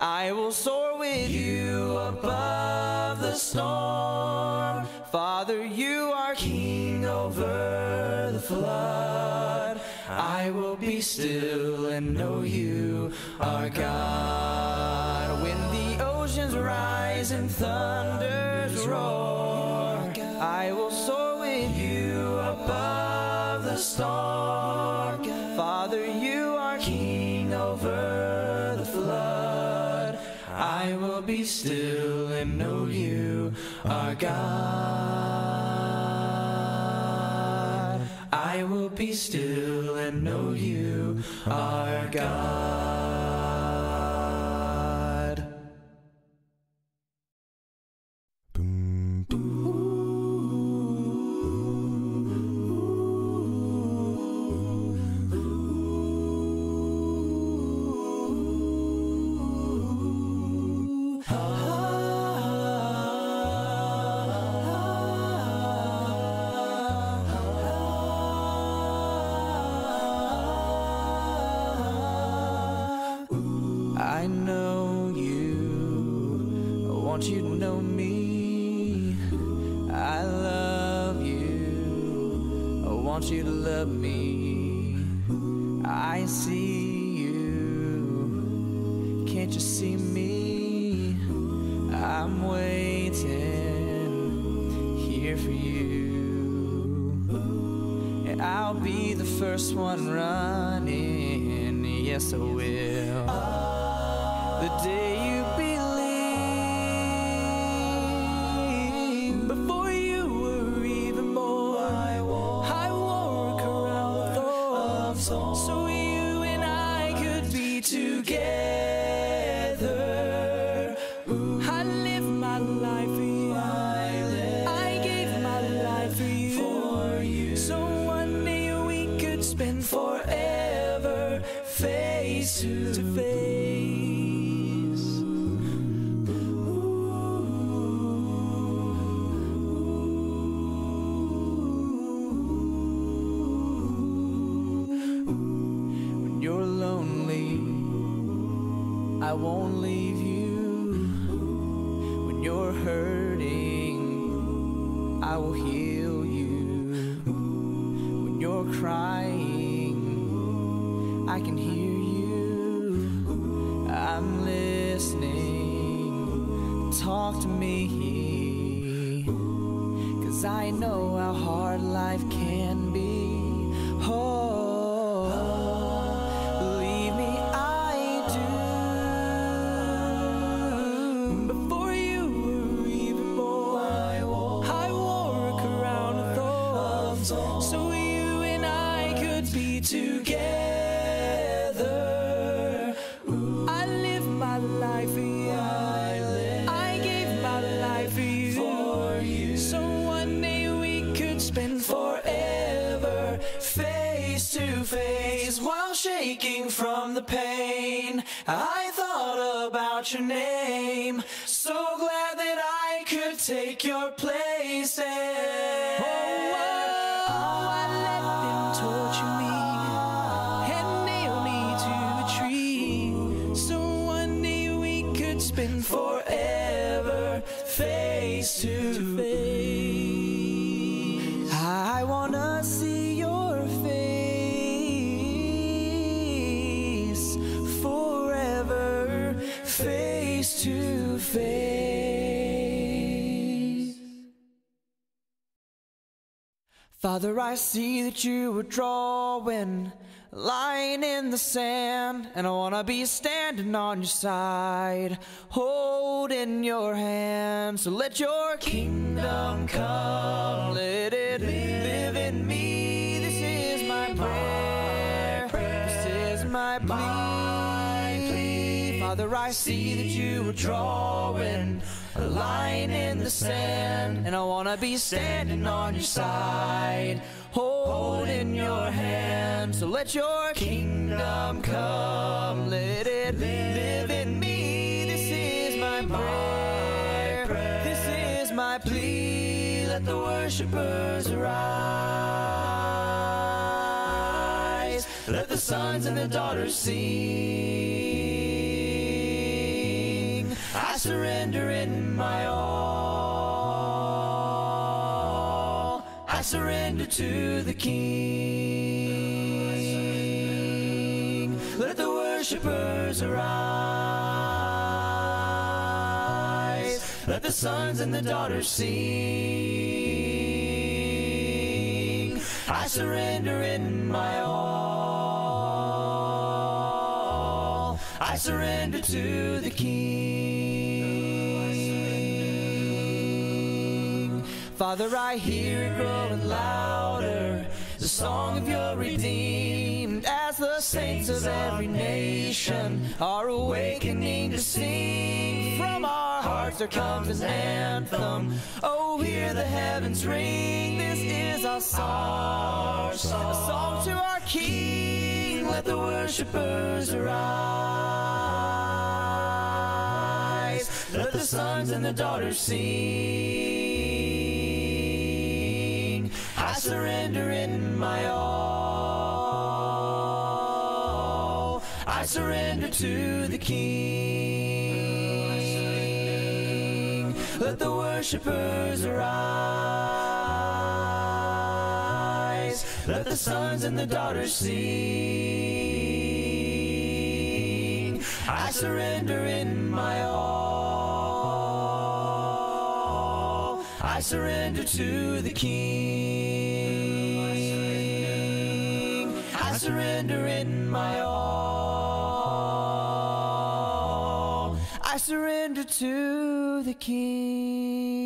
I will soar with you above the storm. Father, you are king over the flood. I will be still and know you are God. When the oceans rise and thunders be still and know you are God. I will be still and know you are God. Father, I see that you were drawing a line in the sand, and I want to be standing on your side, holding your hand. So let your kingdom come, let it live in me. This is my prayer, this is my plea. Father, I see that you were drawing a line in the sand, and I want to be standing on your side, holding your hand. So let your kingdom come, let it live in me. This is my prayer, this is my plea. Let the worshipers arise, let the sons and the daughters sing. Surrender in my all. I surrender to the King. Let the worshipers arise. Let the sons and the daughters sing. I surrender in my all. I surrender to the King. Father, I hear it growing louder. The song of your redeemed as the saints of every nation are awakening to sing. From our hearts there comes an anthem. Oh, hear the heavens ring. This is our song. A song to our King. Let the worshipers arise. Let the sons and the daughters sing. Surrender in my all. I surrender to the King. Let the worshipers arise. Let the sons and the daughters sing. I surrender in my all. I surrender to the King. Surrender in my all. I surrender to the King.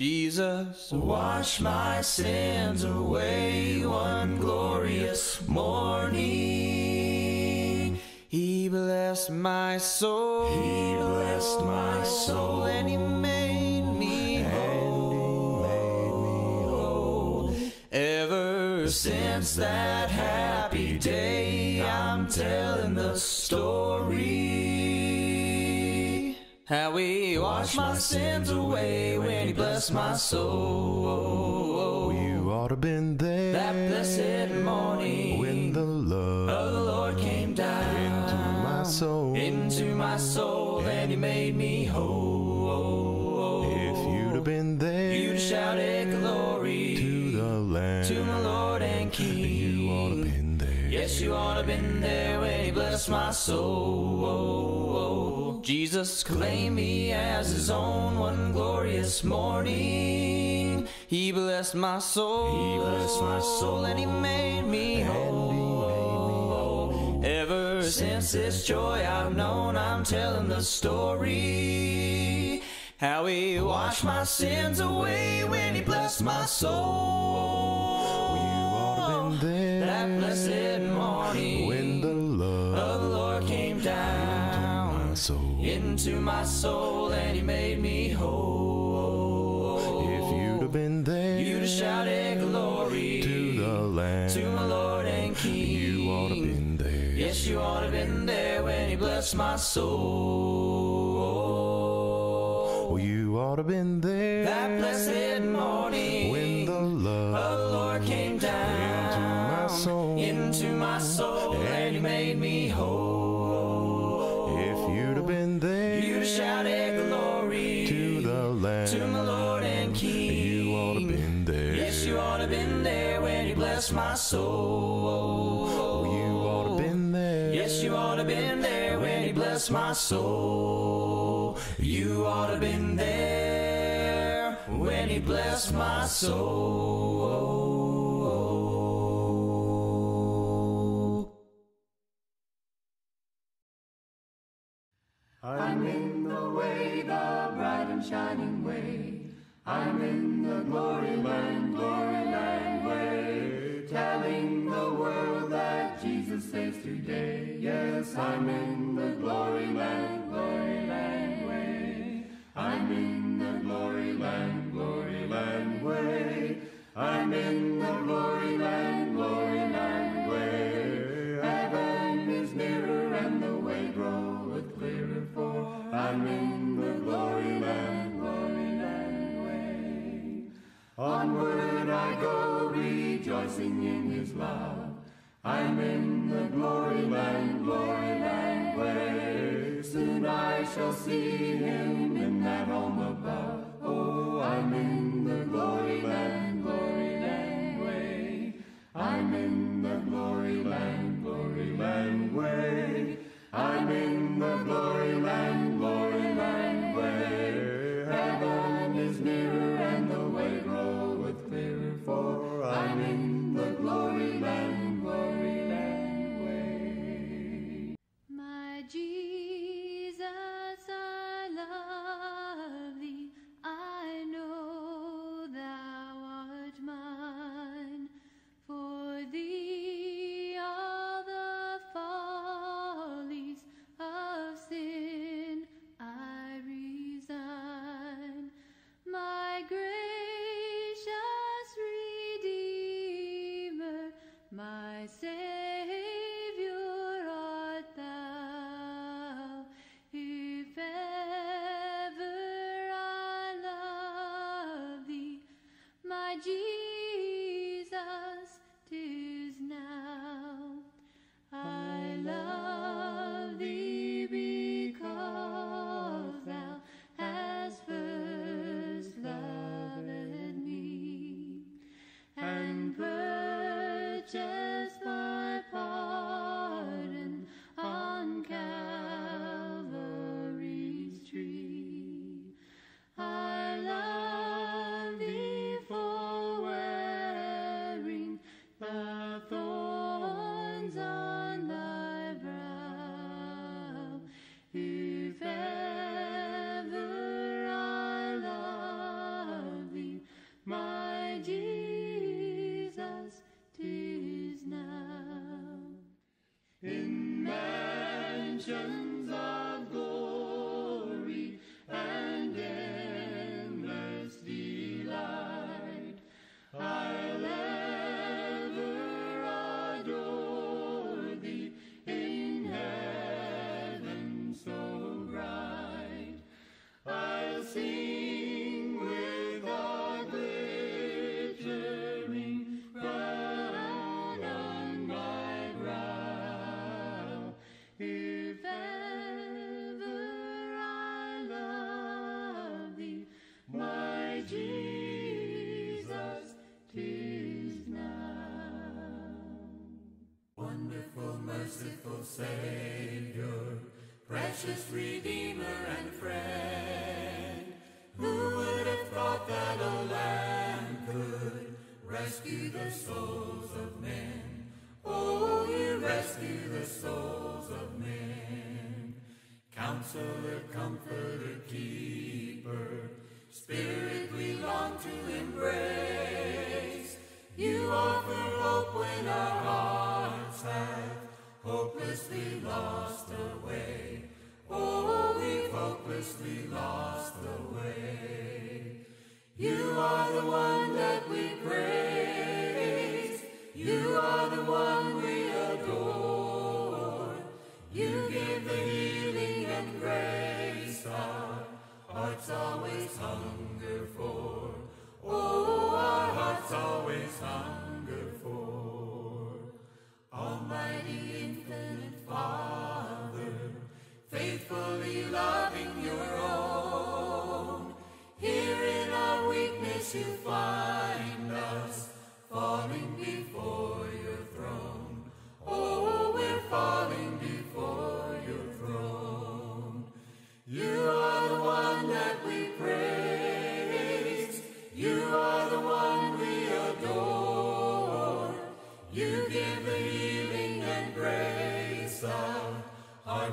Jesus, wash my sins away one glorious morning. He blessed my soul. He blessed my soul. And he made me whole. Ever since that happy day, I'm telling the story. How he washed my sins away when he blessed my soul. You ought to been there that blessed morning when the love of the Lord came down into my soul. into my soul, and He made me whole. if you'd have been there You'd have shouted glory to the Lamb, to my Lord and King. you ought to been there. Yes, you ought to been there when He blessed my soul. Jesus claimed me as His own one glorious morning. He blessed my soul. He blessed my soul, and He made me whole. Ever since this joy I've known, I'm telling the story. How He washed my sins away when He blessed my soul. You ought to been there That blessed morning soul. into my soul and He made me whole. If you'd have been there You'd have shouted glory to the Lamb, to my Lord and King. you ought to have been there. Yes, you ought to have been there when He blessed my soul. Well, You ought to have been there That blessed blessed my soul. You ought to been there when He blessed my soul. I'm in the way, the bright and shining way. I'm in the glory land, glory land way. Telling the world saves today. Yes, I'm in the glory land, glory land way. I'm in the glory land, glory land way. I'm in the glory land, glory land way. Heaven is nearer and the way groweth clearer for I'm in the glory land, glory land way. Onward I go, rejoicing in his love. I'm in the glory land, glory land way. Soon I shall see him in that home above. Oh, I'm in the glory land, glory land way. I'm in the glory land, glory land way. I'm in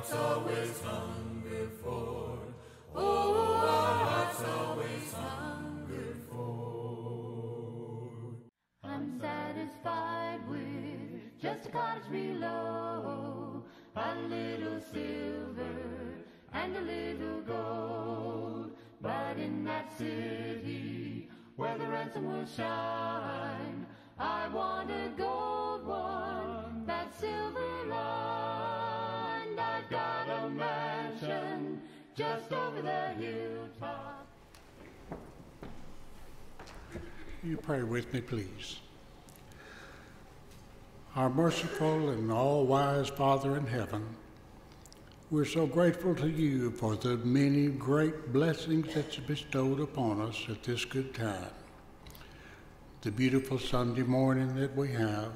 hearts always hunger for. Oh, our hearts always hunger for. I'm satisfied with just a cottage below, a little silver and a little gold. But in that city where the ransom will shine, I want to gold You pray with me, please. Our merciful and all wise Father in heaven, we're so grateful to you for the many great blessings that you bestowed upon us at this good time. The beautiful Sunday morning that we have,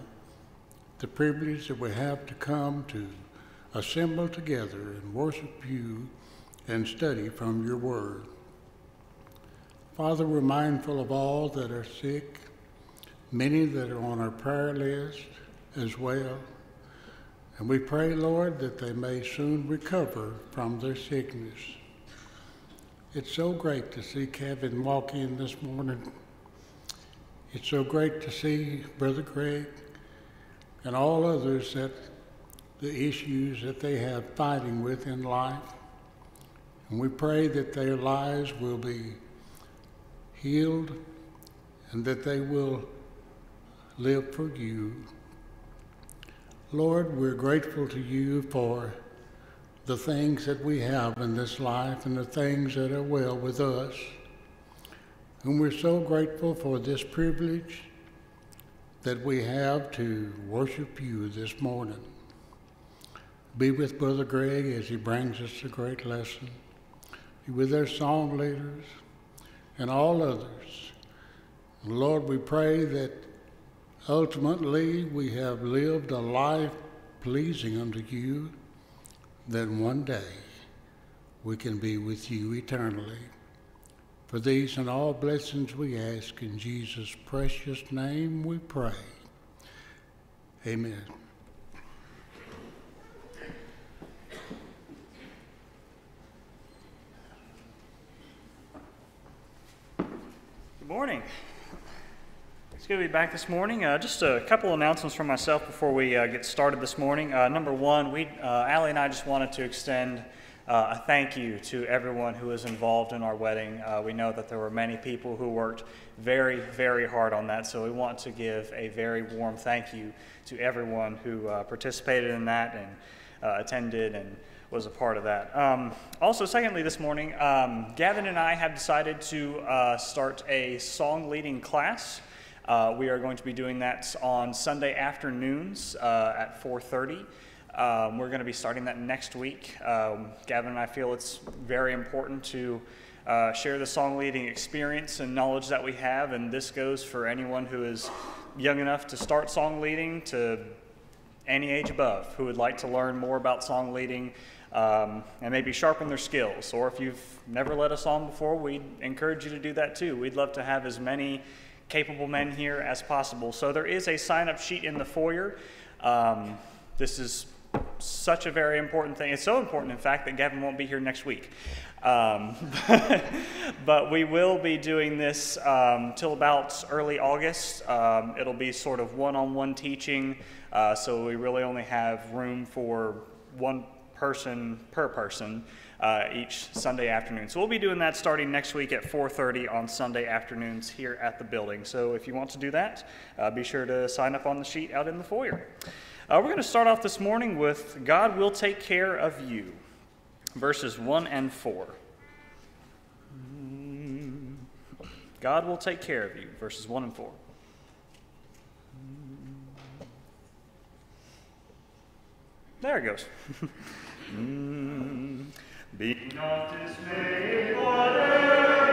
the privilege that we have to come to assemble together and worship you and study from your word. Father, we're mindful of all that are sick, many that are on our prayer list as well. And we pray, Lord, that they may soon recover from their sickness. It's so great to see Kevin walk in this morning. It's so great to see Brother Greg and all others that the issues that they have fighting with in life. And we pray that their lives will be healed and that they will live for you. Lord, we're grateful to you for the things that we have in this life and the things that are well with us. And we're so grateful for this privilege that we have to worship you this morning. Be with Brother Greg as he brings us a great lesson. Be with our song leaders and all others. Lord, we pray that ultimately we have lived a life pleasing unto you, that one day we can be with you eternally. For these and all blessings we ask in Jesus' precious name we pray. Amen. Morning. It's good to be back this morning. Uh, just a couple announcements from myself before we uh, get started this morning. Uh, number one, we, uh, Allie and I just wanted to extend uh, a thank you to everyone who was involved in our wedding. Uh, we know that there were many people who worked very, very hard on that, so we want to give a very warm thank you to everyone who participated in that and attended and was a part of that. Um, also, secondly, this morning, um, Gavin and I have decided to uh, start a song leading class. Uh, we are going to be doing that on Sunday afternoons uh, at 4:30. Um, we're going to be starting that next week. Um, Gavin and I feel it's very important to uh, share the song leading experience and knowledge that we have, and this goes for anyone who is young enough to start song leading to any age above who would like to learn more about song leading um, and maybe sharpen their skills. Or if you've never led a song before, we'd encourage you to do that too. We'd love to have as many capable men here as possible. So there is a sign up sheet in the foyer. Um, this is such a very important thing. It's so important, in fact, that Gavin won't be here next week. Um, but we will be doing this um, till about early August. Um, it'll be sort of one on one teaching, uh, so we really only have room for one person per person. Uh, each Sunday afternoon. So we'll be doing that starting next week at 4:30 on Sunday afternoons here at the building. So if you want to do that, uh, be sure to sign up on the sheet out in the foyer. Uh, we're going to start off this morning with God will take care of you, verses 1 and 4. God will take care of you, verses 1 and 4. There it goes. Mm. Be not dismayed, whatever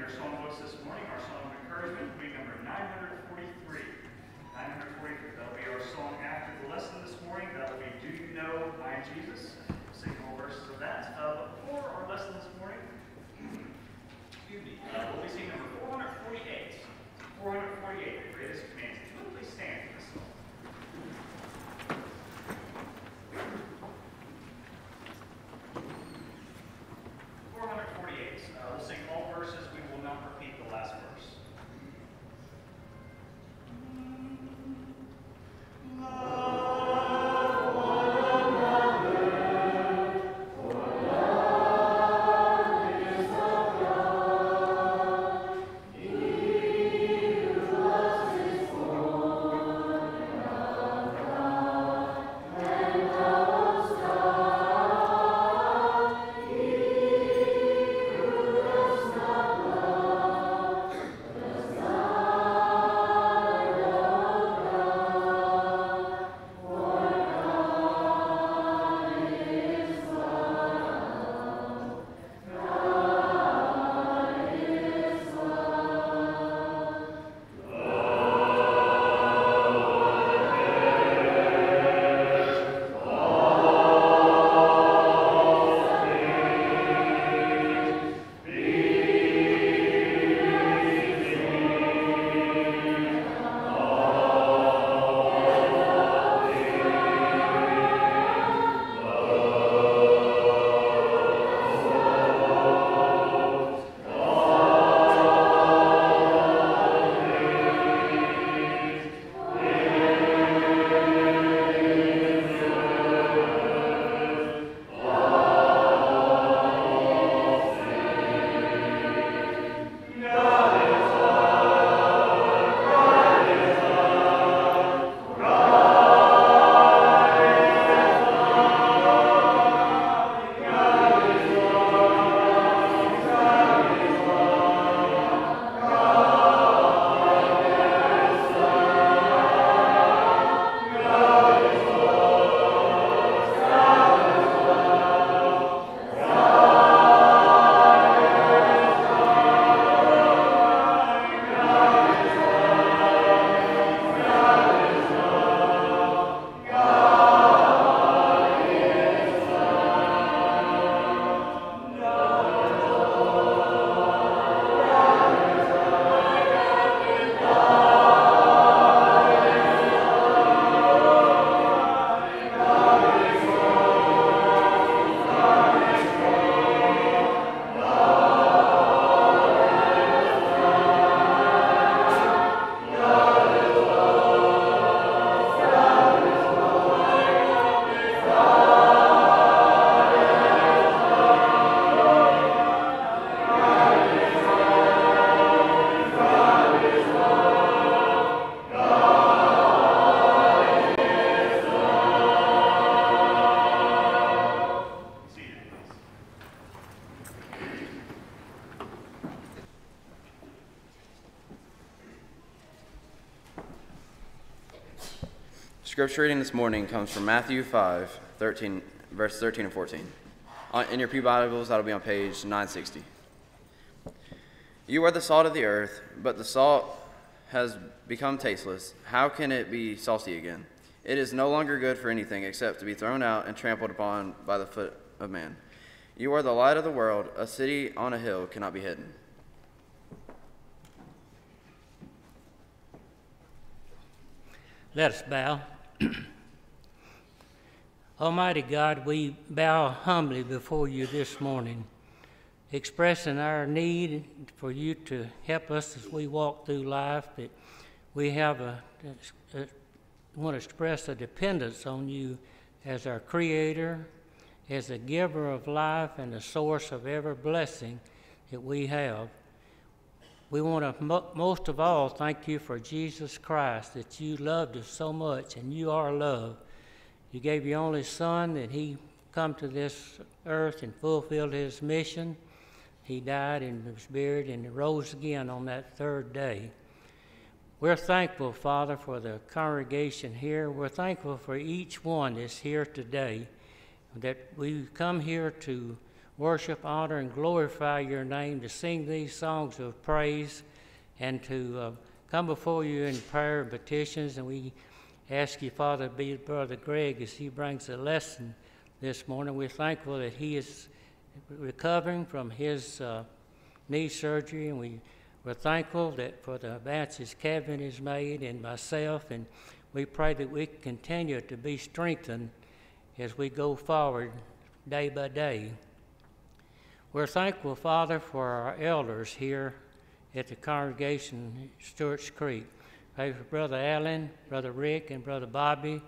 your songbooks this morning, our song of encouragement will be number 943. 943. That'll be our song after the lesson this morning. That'll be Do You Know My Jesus? Sing all verses of that. Uh, before our lesson this morning, excuse me, uh, we'll be singing number 448. 448. Scripture reading this morning comes from Matthew 5, 13, verse 13 and 14. In your Pew Bibles, that'll be on page 960. You are the salt of the earth, but the salt has become tasteless. How can it be salty again? It is no longer good for anything except to be thrown out and trampled upon by the foot of man. You are the light of the world. A city on a hill cannot be hidden. Let us bow. Almighty God, we bow humbly before you this morning, expressing our need for you to help us as we walk through life, that we have a, a want to express a dependence on you as our creator, as a giver of life and the source of every blessing that we have. We want to mo- most of all thank you for Jesus Christ, that you loved us so much and you are love. You gave your only Son that He come to this earth and fulfilled His mission. He died and was buried and rose again on that third day. We're thankful, Father, for the congregation here. We're thankful for each one that's here today, that we come here to worship, honor, and glorify your name, to sing these songs of praise, and to uh, come before you in prayer and petitions. And we ask you, Father, be with Brother Greg as he brings a lesson this morning. We're thankful that he is recovering from his uh, knee surgery, and we, we're thankful that for the advances Kevin has made and myself, and we pray that we continue to be strengthened as we go forward day by day. We're thankful, Father, for our elders here at the congregation Stewart's Creek. Pray for Brother Allen, Brother Rick, and Brother Bobby.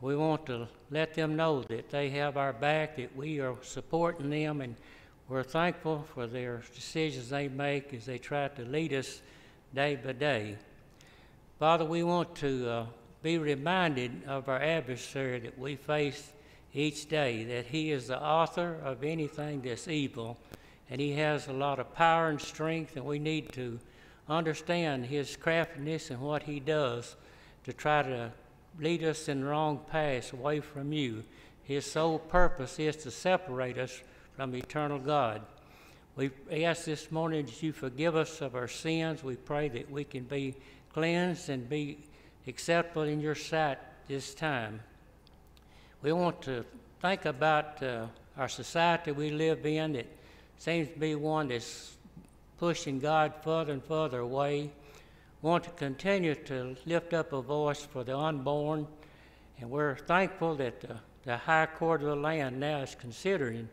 We want to let them know that they have our back, that we are supporting them, and we're thankful for their decisions they make as they try to lead us day by day. Father, we want to uh, be reminded of our adversary that we face each day, that he is the author of anything that's evil, and he has a lot of power and strength, and we need to understand his craftiness and what he does to try to lead us in the wrong path away from you. His sole purpose is to separate us from eternal God. We ask this morning that you forgive us of our sins. We pray that we can be cleansed and be acceptable in your sight this time. We want to think about uh, our society we live in that seems to be one that's pushing God further and further away. We want to continue to lift up a voice for the unborn, and we're thankful that the, the High Court of the land now is considering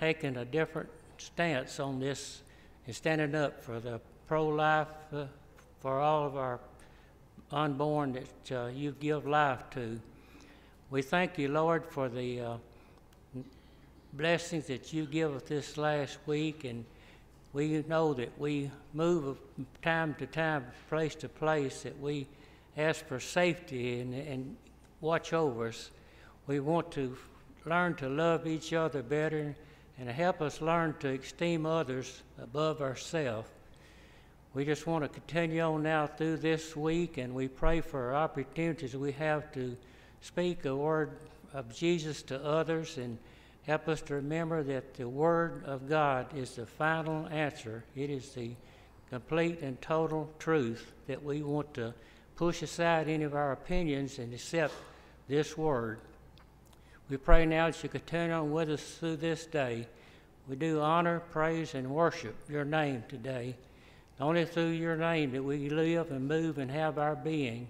taking a different stance on this and standing up for the pro life uh, for all of our unborn that uh, you give life to. We thank you, Lord, for the uh, blessings that you give us this last week, and we know that we move time to time, place to place, that we ask for safety and, and watch over us. We want to learn to love each other better and help us learn to esteem others above ourselves. We just want to continue on now through this week, and we pray for opportunities we have to speak a word of Jesus to others and help us to remember that the Word of God is the final answer. It is the complete and total truth that we want to push aside any of our opinions and accept this Word. We pray now that you continue on with us through this day. We do honor, praise, and worship your name today. Only through your name that we live and move and have our being.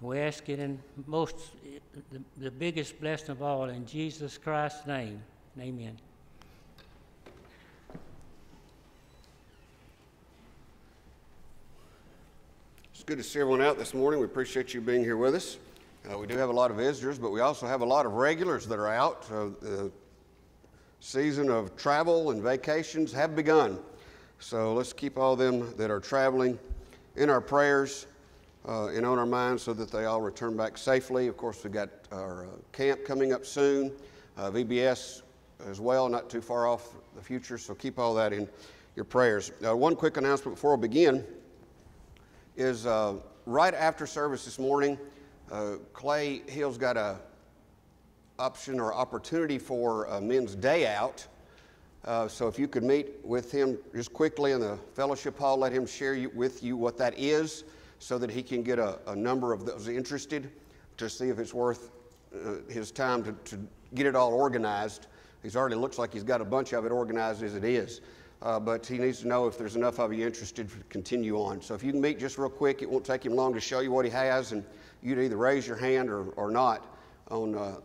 We ask it in most, the, the biggest blessing of all, in Jesus Christ's name. Amen. It's good to see everyone out this morning. We appreciate you being here with us. Uh, we do have a lot of visitors, but we also have a lot of regulars that are out. Uh, the season of travel and vacations have begun. So let's keep all them that are traveling in our prayers uh, and on our minds so that they all return back safely. Of course, we've got our uh, camp coming up soon, uh, VBS as well, not too far off the future. So keep all that in your prayers. One quick announcement before we begin is uh, right after service this morning, Uh, Clay Hill's got a option or opportunity for a men's day out. Uh, so if you could meet with him just quickly in the fellowship hall, let him share you, with you what that is so that he can get a, a number of those interested to see if it's worth uh, his time to, to get it all organized. He's already looks like he's got a bunch of it organized as it is. Uh, but he needs to know if there's enough of you interested to continue on. So if you can meet just real quick, it won't take him long to show you what he has, and you'd either raise your hand or, or not on uh,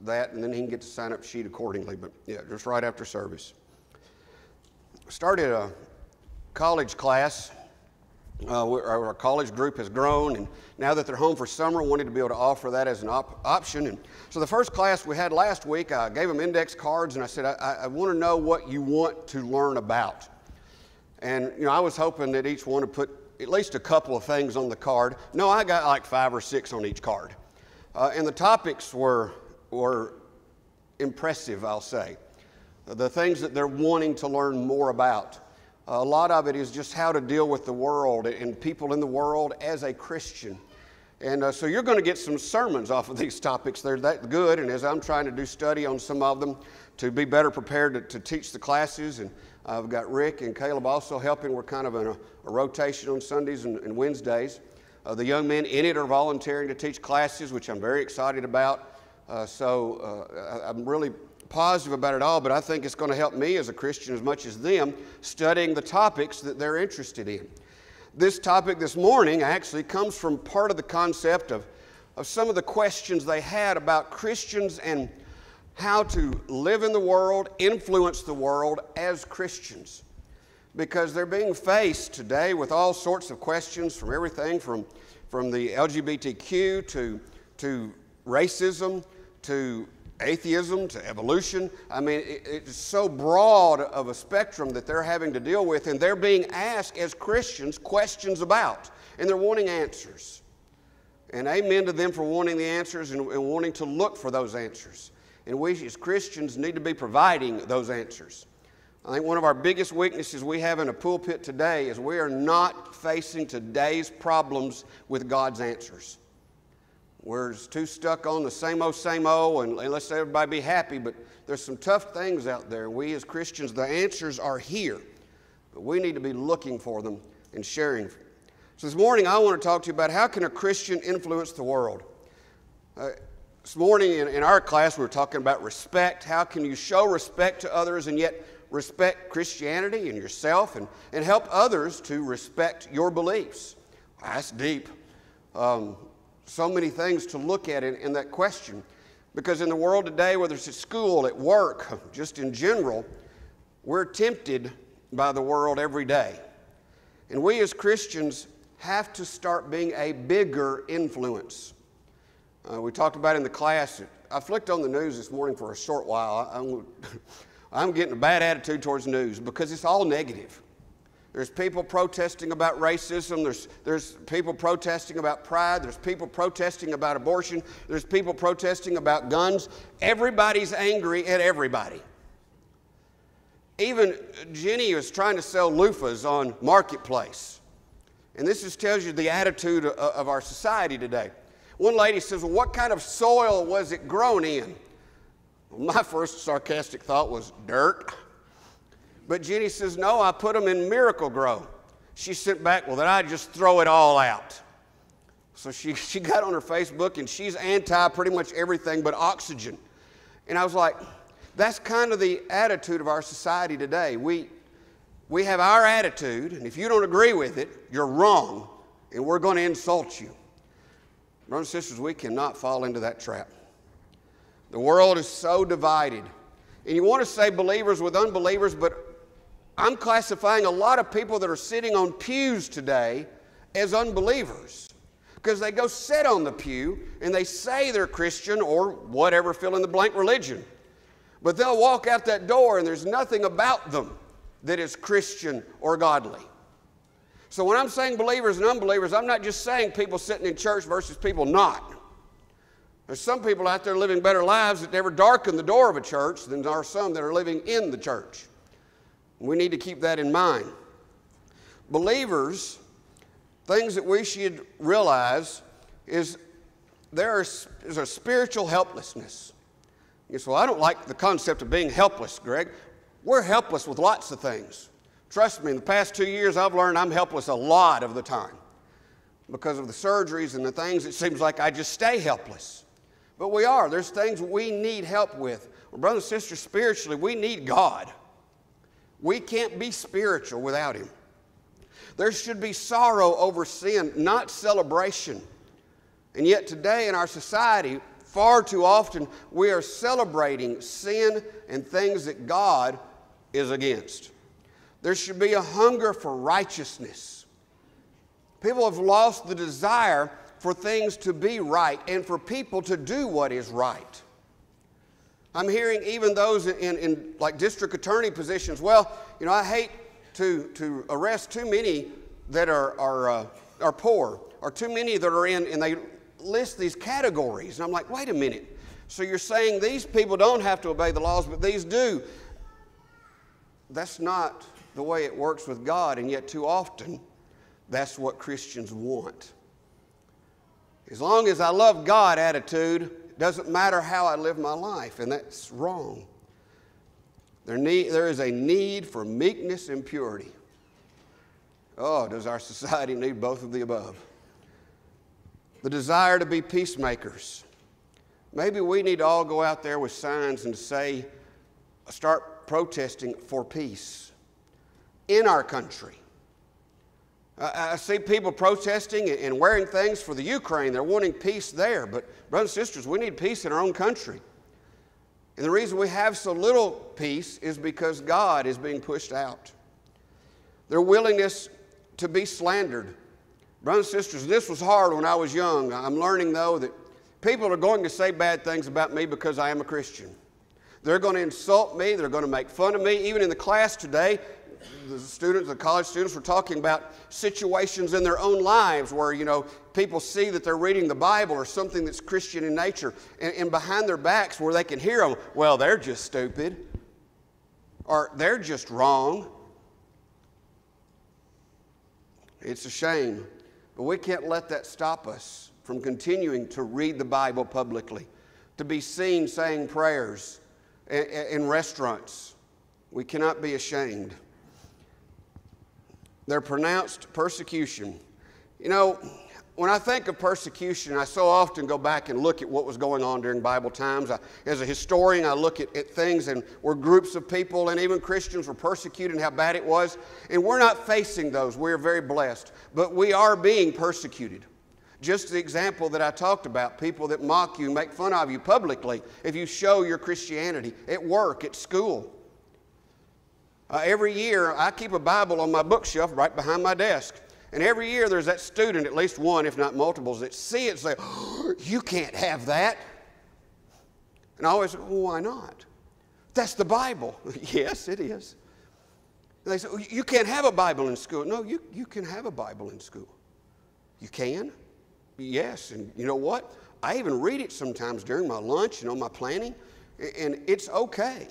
that, and then he can get the sign up sheet accordingly. But yeah, just right after service. Started a college class. Uh, our, our college group has grown, and now that they're home for summer, wanted to be able to offer that as an op- option. And so the first class we had last week, I gave them index cards, and I said, I, I want to know what you want to learn about. And you know, I was hoping that each one would put at least a couple of things on the card. No, I got like five or six on each card, uh, and the topics were were impressive, I'll say. The things that they're wanting to learn more about. A lot of it is just how to deal with the world and people in the world as a Christian. And uh, so you're going to get some sermons off of these topics. They're that good. And as I'm trying to do study on some of them to be better prepared to, to teach the classes, and I've got Rick and Caleb also helping. We're kind of in a, a rotation on Sundays and, and Wednesdays. Uh, the young men in it are volunteering to teach classes, which I'm very excited about. Uh, so uh, I'm really positive about it all, but I think it's going to help me as a Christian as much as them studying the topics that they're interested in. This topic this morning actually comes from part of the concept of, of some of the questions they had about Christians and how to live in the world, influence the world as Christians. Because they're being faced today with all sorts of questions from everything from, from the LGBTQ to, to racism to atheism to evolution. I mean, it, it's so broad of a spectrum that they're having to deal with, and they're being asked as Christians questions about, and they're wanting answers. And amen to them for wanting the answers and, and wanting to look for those answers. And we as Christians need to be providing those answers. I think one of our biggest weaknesses we have in a pulpit today is we are not facing today's problems with God's answers. We're too stuck on the same old, same old, and, and let's everybody be happy, but there's some tough things out there. We as Christians, the answers are here, but we need to be looking for them and sharing. So this morning, I want to talk to you about how can a Christian influence the world. Uh, this morning in, in our class, we were talking about respect. How can you show respect to others and yet respect Christianity and yourself and, and help others to respect your beliefs? That's deep. Um, so many things to look at in, in that question. Because in the world today, whether it's at school, at work, just in general, we're tempted by the world every day. And we as Christians have to start being a bigger influence. Uh, we talked about in the class, I flicked on the news this morning for a short while. I'm, I'm getting a bad attitude towards news because it's all negative. There's people protesting about racism. There's, there's people protesting about pride. There's people protesting about abortion. There's people protesting about guns. Everybody's angry at everybody. Even Jenny was trying to sell loofahs on Marketplace. And this just tells you the attitude of, of our society today. One lady says, Well, what kind of soil was it grown in? Well, my first sarcastic thought was dirt. But Jenny says, No, I put them in Miracle Grow. She sent back, Well, then I just throw it all out. So she, she got on her Facebook and she's anti pretty much everything but oxygen. And I was like, That's kind of the attitude of our society today. We, we have our attitude, and if you don't agree with it, you're wrong, and we're going to insult you. Brothers and sisters, we cannot fall into that trap. The world is so divided. And you want to say believers with unbelievers, but I'm classifying a lot of people that are sitting on pews today as unbelievers because they go sit on the pew and they say they're Christian or whatever fill in the blank religion. But they'll walk out that door and there's nothing about them that is Christian or godly. So when I'm saying believers and unbelievers, I'm not just saying people sitting in church versus people not. There's some people out there living better lives that never darken the door of a church than there are some that are living in the church. We need to keep that in mind. Believers, things that we should realize is there's, there's a spiritual helplessness. You say, well, I don't like the concept of being helpless, Greg. We're helpless with lots of things. Trust me, in the past two years, I've learned I'm helpless a lot of the time. Because of the surgeries and the things, it seems like I just stay helpless. But we are. There's things we need help with. Brothers and sisters, spiritually, we need God. We can't be spiritual without Him. There should be sorrow over sin, not celebration. And yet, today in our society, far too often, we are celebrating sin and things that God is against. There should be a hunger for righteousness. People have lost the desire for things to be right and for people to do what is right. I'm hearing even those in, in, like district attorney positions, well, you know, I hate to, to arrest too many that are, are, uh, are poor or too many that are in, and they list these categories. And I'm like, wait a minute. So you're saying these people don't have to obey the laws, but these do. That's not the way it works with God, and yet too often that's what Christians want. As long as I love God attitude, it doesn't matter how I live my life, and that's wrong. There, need, there is a need for meekness and purity. Oh, does our society need both of the above? The desire to be peacemakers. Maybe we need to all go out there with signs and say, start protesting for peace in our country. I, see people protesting and wearing things for the Ukraine. They're wanting peace there. But, brothers and sisters, we need peace in our own country. And the reason we have so little peace is because God is being pushed out. Their willingness to be slandered. Brothers and sisters, this was hard when I was young. I'm learning, though, that people are going to say bad things about me because I am a Christian. They're going to insult me. They're going to make fun of me. Even in the class today, the students, the college students, were talking about situations in their own lives where, you know, people see that they're reading the Bible or something that's Christian in nature, and, and behind their backs where they can hear them, well, they're just stupid, or they're just wrong. It's a shame, but we can't let that stop us from continuing to read the Bible publicly, to be seen saying prayers in, in restaurants. We cannot be ashamed their pronounced persecution. You know, when I think of persecution, I so often go back and look at what was going on during Bible times. I, as a historian, I look at, at things and where groups of people and even Christians were persecuted and how bad it was. And we're not facing those. We're very blessed. But we are being persecuted. Just the example that I talked about people that mock you, make fun of you publicly if you show your Christianity at work, at school. Uh, every year, I keep a Bible on my bookshelf right behind my desk. And every year, there's that student, at least one, if not multiples, that see it and say, oh, You can't have that. And I always say, well, Why not? That's the Bible. yes, it is. And they say, well, You can't have a Bible in school. No, you, you can have a Bible in school. You can? Yes. And you know what? I even read it sometimes during my lunch and on my planning, and it's okay.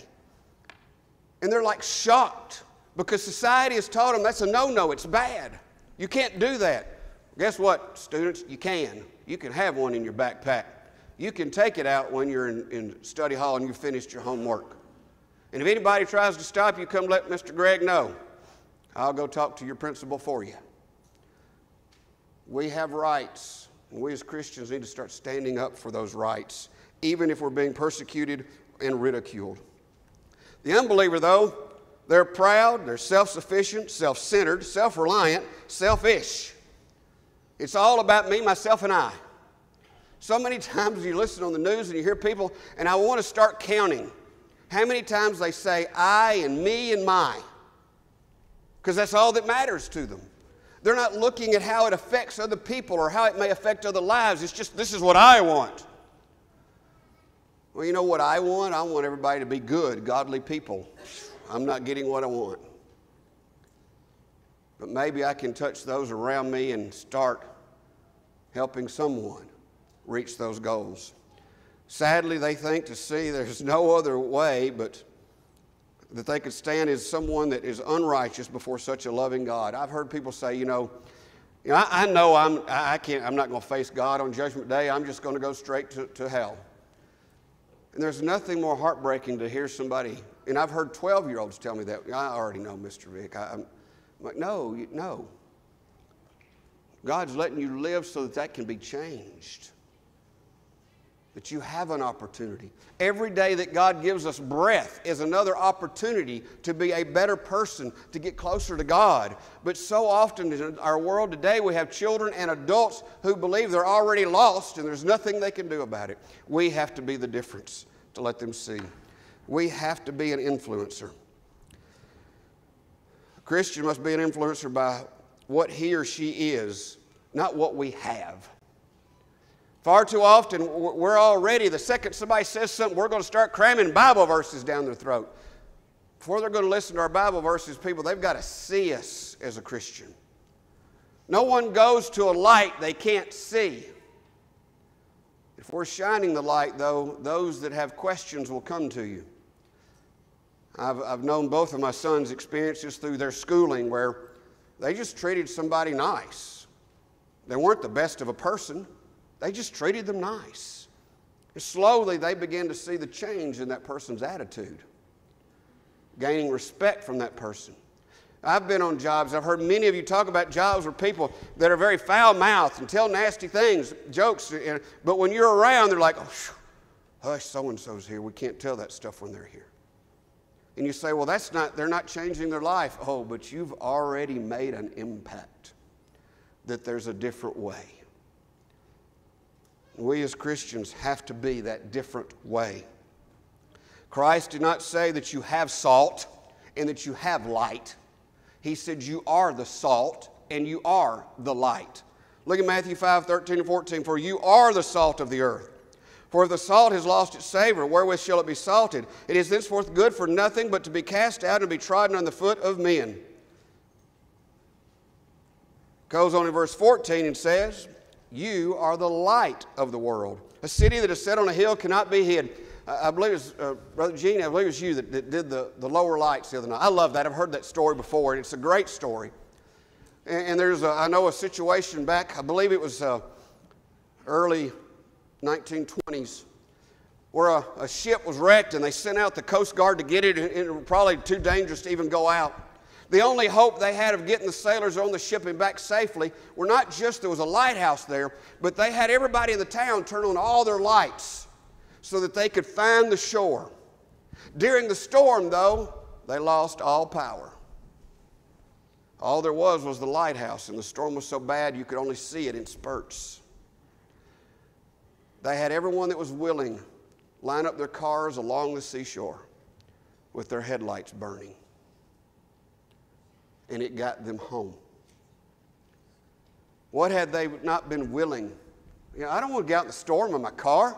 And they're like shocked because society has taught them that's a no no, it's bad. You can't do that. Guess what, students? You can. You can have one in your backpack. You can take it out when you're in, in study hall and you've finished your homework. And if anybody tries to stop you, come let Mr. Gregg know. I'll go talk to your principal for you. We have rights, and we as Christians need to start standing up for those rights, even if we're being persecuted and ridiculed. The unbeliever, though, they're proud, they're self sufficient, self centered, self reliant, selfish. It's all about me, myself, and I. So many times you listen on the news and you hear people, and I want to start counting how many times they say I and me and my, because that's all that matters to them. They're not looking at how it affects other people or how it may affect other lives. It's just, this is what I want. Well, you know what I want? I want everybody to be good, godly people. I'm not getting what I want. But maybe I can touch those around me and start helping someone reach those goals. Sadly, they think to see there's no other way but that they could stand as someone that is unrighteous before such a loving God. I've heard people say, you know, You know, I, I know I'm, I can't, I'm not going to face God on Judgment Day. I'm just going to go straight to, to hell. And there's nothing more heartbreaking to hear somebody, and I've heard 12 year olds tell me that. I already know, Mr. Vick. I, I'm, I'm like, no, no. God's letting you live so that that can be changed. That you have an opportunity. Every day that God gives us breath is another opportunity to be a better person, to get closer to God. But so often in our world today, we have children and adults who believe they're already lost and there's nothing they can do about it. We have to be the difference to let them see. We have to be an influencer. A Christian must be an influencer by what he or she is, not what we have. Far too often, we're already, the second somebody says something, we're going to start cramming Bible verses down their throat. Before they're going to listen to our Bible verses, people, they've got to see us as a Christian. No one goes to a light they can't see. If we're shining the light, though, those that have questions will come to you. I've, I've known both of my sons' experiences through their schooling where they just treated somebody nice. They weren't the best of a person, they just treated them nice. And slowly, they began to see the change in that person's attitude, gaining respect from that person. I've been on jobs, I've heard many of you talk about jobs where people that are very foul mouthed and tell nasty things, jokes, but when you're around, they're like, oh, hush, so and so's here. We can't tell that stuff when they're here. And you say, well, that's not, they're not changing their life. Oh, but you've already made an impact that there's a different way. We as Christians have to be that different way. Christ did not say that you have salt and that you have light. He said you are the salt and you are the light. Look at Matthew 5 13 and 14. For you are the salt of the earth. For if the salt has lost its savor, wherewith shall it be salted? It is thenceforth good for nothing but to be cast out and be trodden on the foot of men. Goes on in verse 14 and says, You are the light of the world. A city that is set on a hill cannot be hid. I, believe it was, uh, Brother Gene, I believe it was you that, that did the, the lower lights the other night. I love that. I've heard that story before, and it's a great story. And, and there's, a, I know a situation back, I believe it was uh, early 1920s, where a, a, ship was wrecked and they sent out the Coast Guard to get it, and it was probably too dangerous to even go out. The only hope they had of getting the sailors on the ship and back safely were not just there was a lighthouse there, but they had everybody in the town turn on all their lights so that they could find the shore. During the storm, though, they lost all power. All there was was the lighthouse, and the storm was so bad you could only see it in spurts. They had everyone that was willing line up their cars along the seashore with their headlights burning and it got them home. What had they not been willing? You know, I don't want to get out in the storm in my car.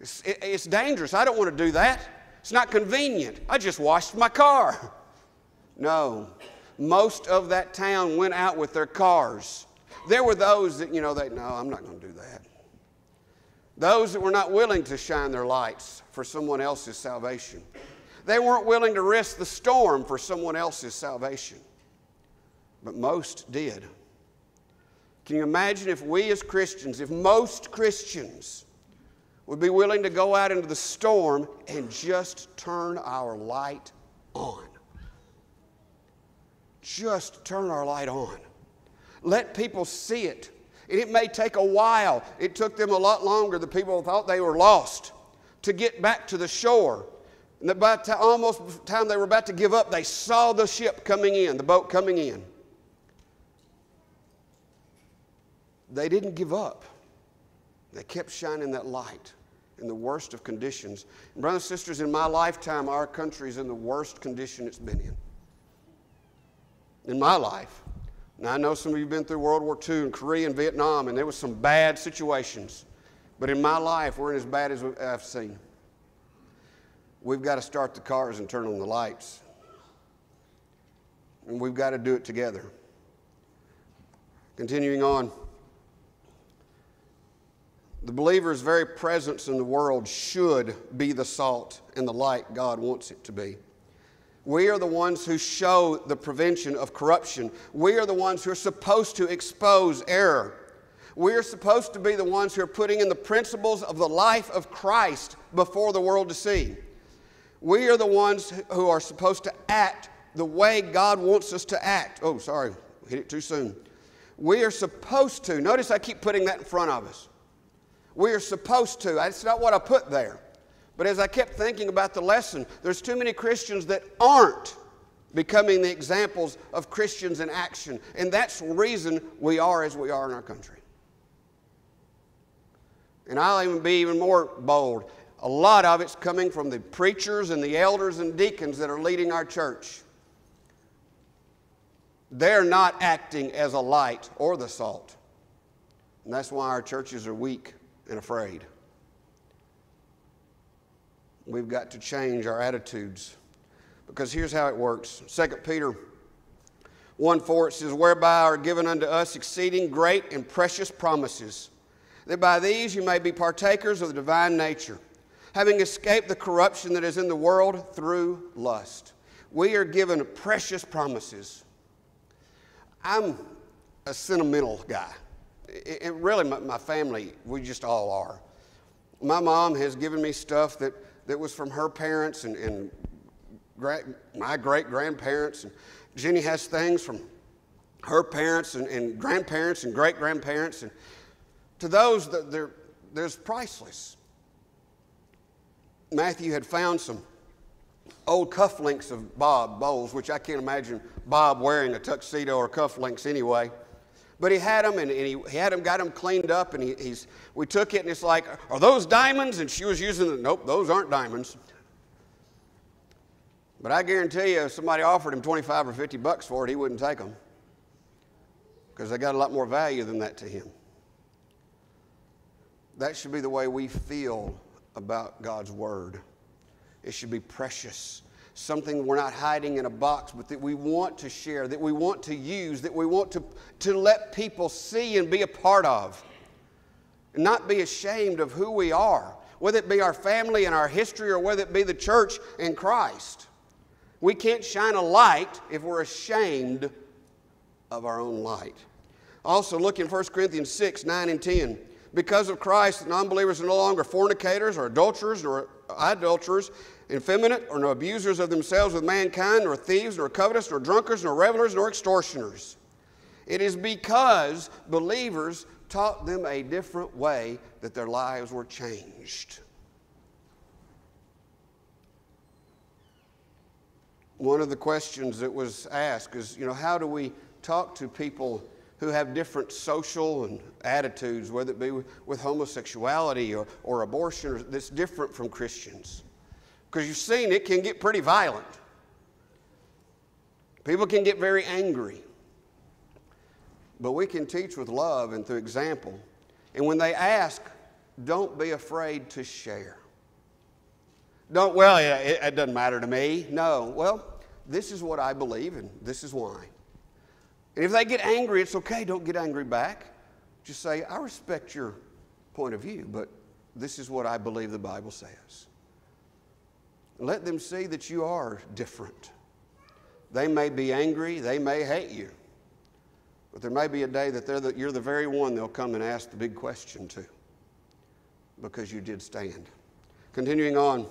It's, it, it's dangerous. I don't want to do that. It's not convenient. I just washed my car. No. Most of that town went out with their cars. There were those that, you know, they, no, I'm not going to do that. Those that were not willing to shine their lights for someone else's salvation. They weren't willing to risk the storm for someone else's salvation but most did. Can you imagine if we as Christians, if most Christians would be willing to go out into the storm and just turn our light on? Just turn our light on. Let people see it. And it may take a while. It took them a lot longer. The people thought they were lost to get back to the shore. And by the time, almost the time they were about to give up, they saw the ship coming in, the boat coming in. They didn't give up. They kept shining that light in the worst of conditions. And brothers and sisters, in my lifetime, our country is in the worst condition it's been in. In my life. Now, I know some of you have been through World War II and Korea and Vietnam, and there was some bad situations. But in my life, we're in as bad as I've seen. We've got to start the cars and turn on the lights. And we've got to do it together. Continuing on. The believer's very presence in the world should be the salt and the light God wants it to be. We are the ones who show the prevention of corruption. We are the ones who are supposed to expose error. We are supposed to be the ones who are putting in the principles of the life of Christ before the world to see. We are the ones who are supposed to act the way God wants us to act. Oh, sorry, hit it too soon. We are supposed to. Notice I keep putting that in front of us. We are supposed to. That's not what I put there. But as I kept thinking about the lesson, there's too many Christians that aren't becoming the examples of Christians in action. And that's the reason we are as we are in our country. And I'll even be even more bold. A lot of it's coming from the preachers and the elders and deacons that are leading our church. They're not acting as a light or the salt. And that's why our churches are weak and afraid. We've got to change our attitudes. Because here's how it works 2 Peter 1 4, it says, Whereby are given unto us exceeding great and precious promises, that by these you may be partakers of the divine nature, having escaped the corruption that is in the world through lust. We are given precious promises. I'm a sentimental guy. It, it really, my, my family, we just all are. My mom has given me stuff that, that was from her parents and, and my great grandparents. And Jenny has things from her parents and, and grandparents and great grandparents. And to those, they're, there's priceless. Matthew had found some old cufflinks of Bob Bowles, which I can't imagine Bob wearing a tuxedo or cufflinks anyway. But he had them and, and he, he, had them, got them cleaned up, and he, he's, we took it and it's like, are those diamonds? And she was using them. Nope, those aren't diamonds. But I guarantee you, if somebody offered him 25 or 50 bucks for it, he wouldn't take them because they got a lot more value than that to him. That should be the way we feel about God's Word. It should be precious, something we're not hiding in a box, but that we want to share, that we want to use, that we want to, to let people see and be a part of. And not be ashamed of who we are, whether it be our family and our history or whether it be the church in Christ. We can't shine a light if we're ashamed of our own light. Also, look in 1 Corinthians 6 9 and 10. Because of Christ, non believers are no longer fornicators or adulterers or idolaters, effeminate or no abusers of themselves with mankind, nor thieves, nor covetous, nor drunkards, nor revelers, nor extortioners. It is because believers taught them a different way that their lives were changed. One of the questions that was asked is, you know, how do we talk to people who have different social and attitudes, whether it be with, homosexuality or, or abortion, or, that's different from Christians? Because you've seen it can get pretty violent. People can get very angry. But we can teach with love and through example. And when they ask, don't be afraid to share. Don't, well, it, it doesn't matter to me. No, well, this is what I believe and this is why. And if they get angry, it's okay. Don't get angry back. Just say, I respect your point of view, but this is what I believe the Bible says. Let them see that you are different. They may be angry, they may hate you, but there may be a day that the, you're the very one they'll come and ask the big question to because you did stand. Continuing on.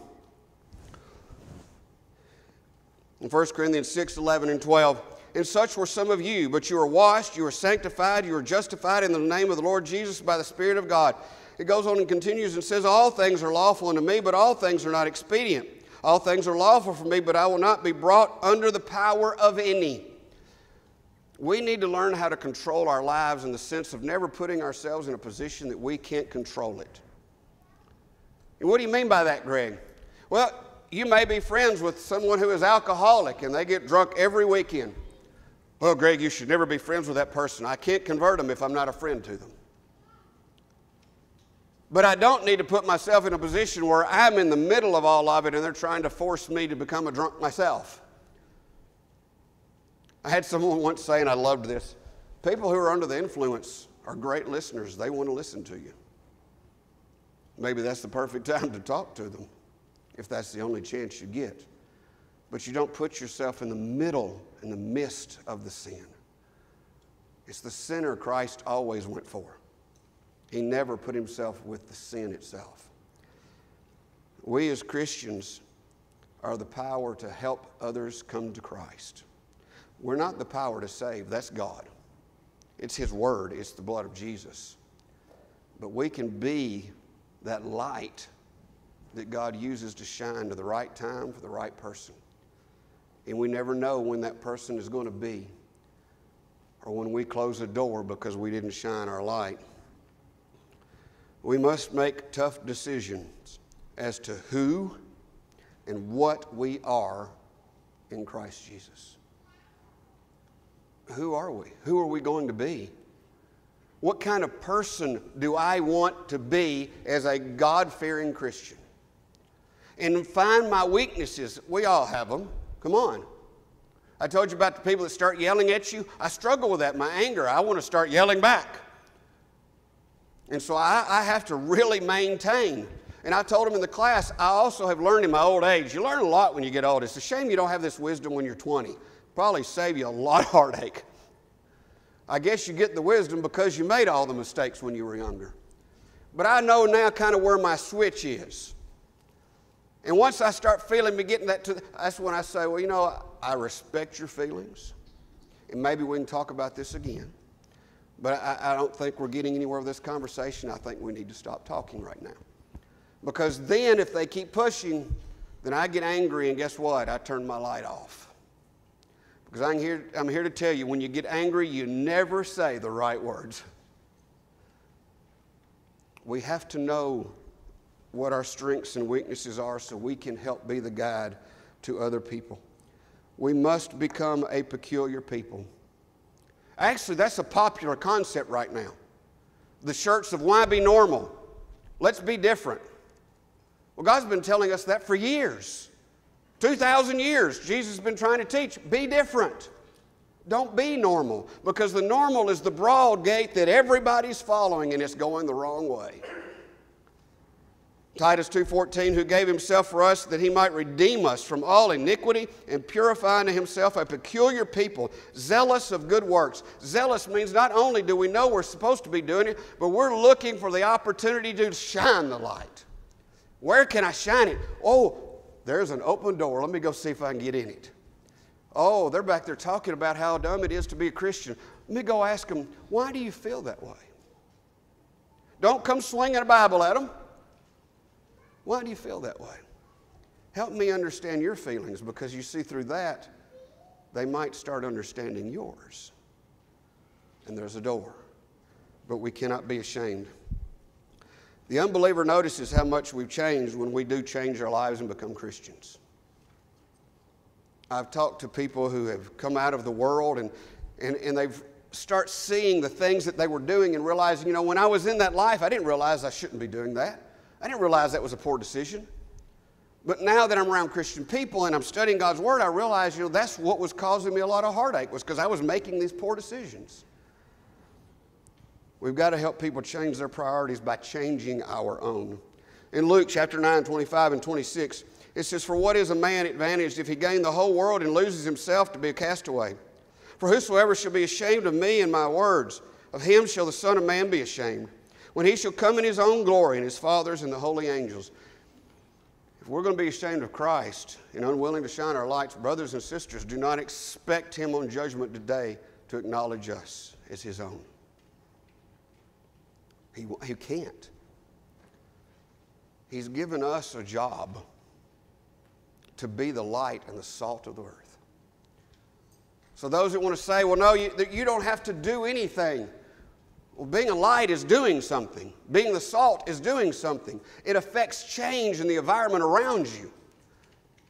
In 1 Corinthians 6 11 and 12, and such were some of you, but you are washed, you are sanctified, you are justified in the name of the Lord Jesus by the Spirit of God. It goes on and continues and says, All things are lawful unto me, but all things are not expedient. All things are lawful for me, but I will not be brought under the power of any. We need to learn how to control our lives in the sense of never putting ourselves in a position that we can't control it. And what do you mean by that, Greg? Well, you may be friends with someone who is alcoholic and they get drunk every weekend. Well, Greg, you should never be friends with that person. I can't convert them if I'm not a friend to them. But I don't need to put myself in a position where I'm in the middle of all of it and they're trying to force me to become a drunk myself. I had someone once say, and I loved this people who are under the influence are great listeners. They want to listen to you. Maybe that's the perfect time to talk to them if that's the only chance you get. but you don't put yourself in the middle, in the midst of the sin. It's the sinner Christ always went for. He never put himself with the sin itself. We as Christians are the power to help others come to Christ. We're not the power to save, that's God. It's His Word, it's the blood of Jesus. But we can be that light that God uses to shine to the right time for the right person. And we never know when that person is going to be or when we close a door because we didn't shine our light. We must make tough decisions as to who and what we are in Christ Jesus. Who are we? Who are we going to be? What kind of person do I want to be as a God fearing Christian? And find my weaknesses. We all have them. Come on. I told you about the people that start yelling at you. I struggle with that, my anger. I want to start yelling back. And so I, I have to really maintain. And I told them in the class, I also have learned in my old age. You learn a lot when you get old. It's a shame you don't have this wisdom when you're 20. Probably save you a lot of heartache. I guess you get the wisdom because you made all the mistakes when you were younger. But I know now kind of where my switch is. And once I start feeling me getting that to, that's when I say, well, you know, I respect your feelings. And maybe we can talk about this again. But I, I don't think we're getting anywhere with this conversation. I think we need to stop talking right now. Because then, if they keep pushing, then I get angry, and guess what? I turn my light off. Because I'm here, I'm here to tell you when you get angry, you never say the right words. We have to know what our strengths and weaknesses are so we can help be the guide to other people. We must become a peculiar people. Actually, that's a popular concept right now. The shirts of why be normal? Let's be different. Well, God's been telling us that for years. 2,000 years, Jesus has been trying to teach be different. Don't be normal because the normal is the broad gate that everybody's following and it's going the wrong way. Titus 2:14 who gave himself for us that he might redeem us from all iniquity and purify unto himself a peculiar people zealous of good works. Zealous means not only do we know we're supposed to be doing it, but we're looking for the opportunity to shine the light. Where can I shine it? Oh, there's an open door. Let me go see if I can get in it. Oh, they're back there talking about how dumb it is to be a Christian. Let me go ask them, why do you feel that way? Don't come swinging a Bible at them. Why do you feel that way? Help me understand your feelings because you see, through that, they might start understanding yours. And there's a door. But we cannot be ashamed. The unbeliever notices how much we've changed when we do change our lives and become Christians. I've talked to people who have come out of the world and, and, and they've start seeing the things that they were doing and realizing, you know, when I was in that life, I didn't realize I shouldn't be doing that. I didn't realize that was a poor decision. But now that I'm around Christian people and I'm studying God's Word, I realize, you know, that's what was causing me a lot of heartache, was because I was making these poor decisions. We've got to help people change their priorities by changing our own. In Luke chapter 9, 25 and 26, it says, For what is a man advantaged if he gain the whole world and loses himself to be a castaway? For whosoever shall be ashamed of me and my words, of him shall the Son of Man be ashamed when he shall come in his own glory and his fathers and the holy angels. If we're going to be ashamed of Christ and unwilling to shine our lights, brothers and sisters, do not expect him on judgment day to acknowledge us as his own. He, he can't. He's given us a job to be the light and the salt of the earth. So, those that want to say, well, no, you, you don't have to do anything. Well, being a light is doing something. Being the salt is doing something. It affects change in the environment around you.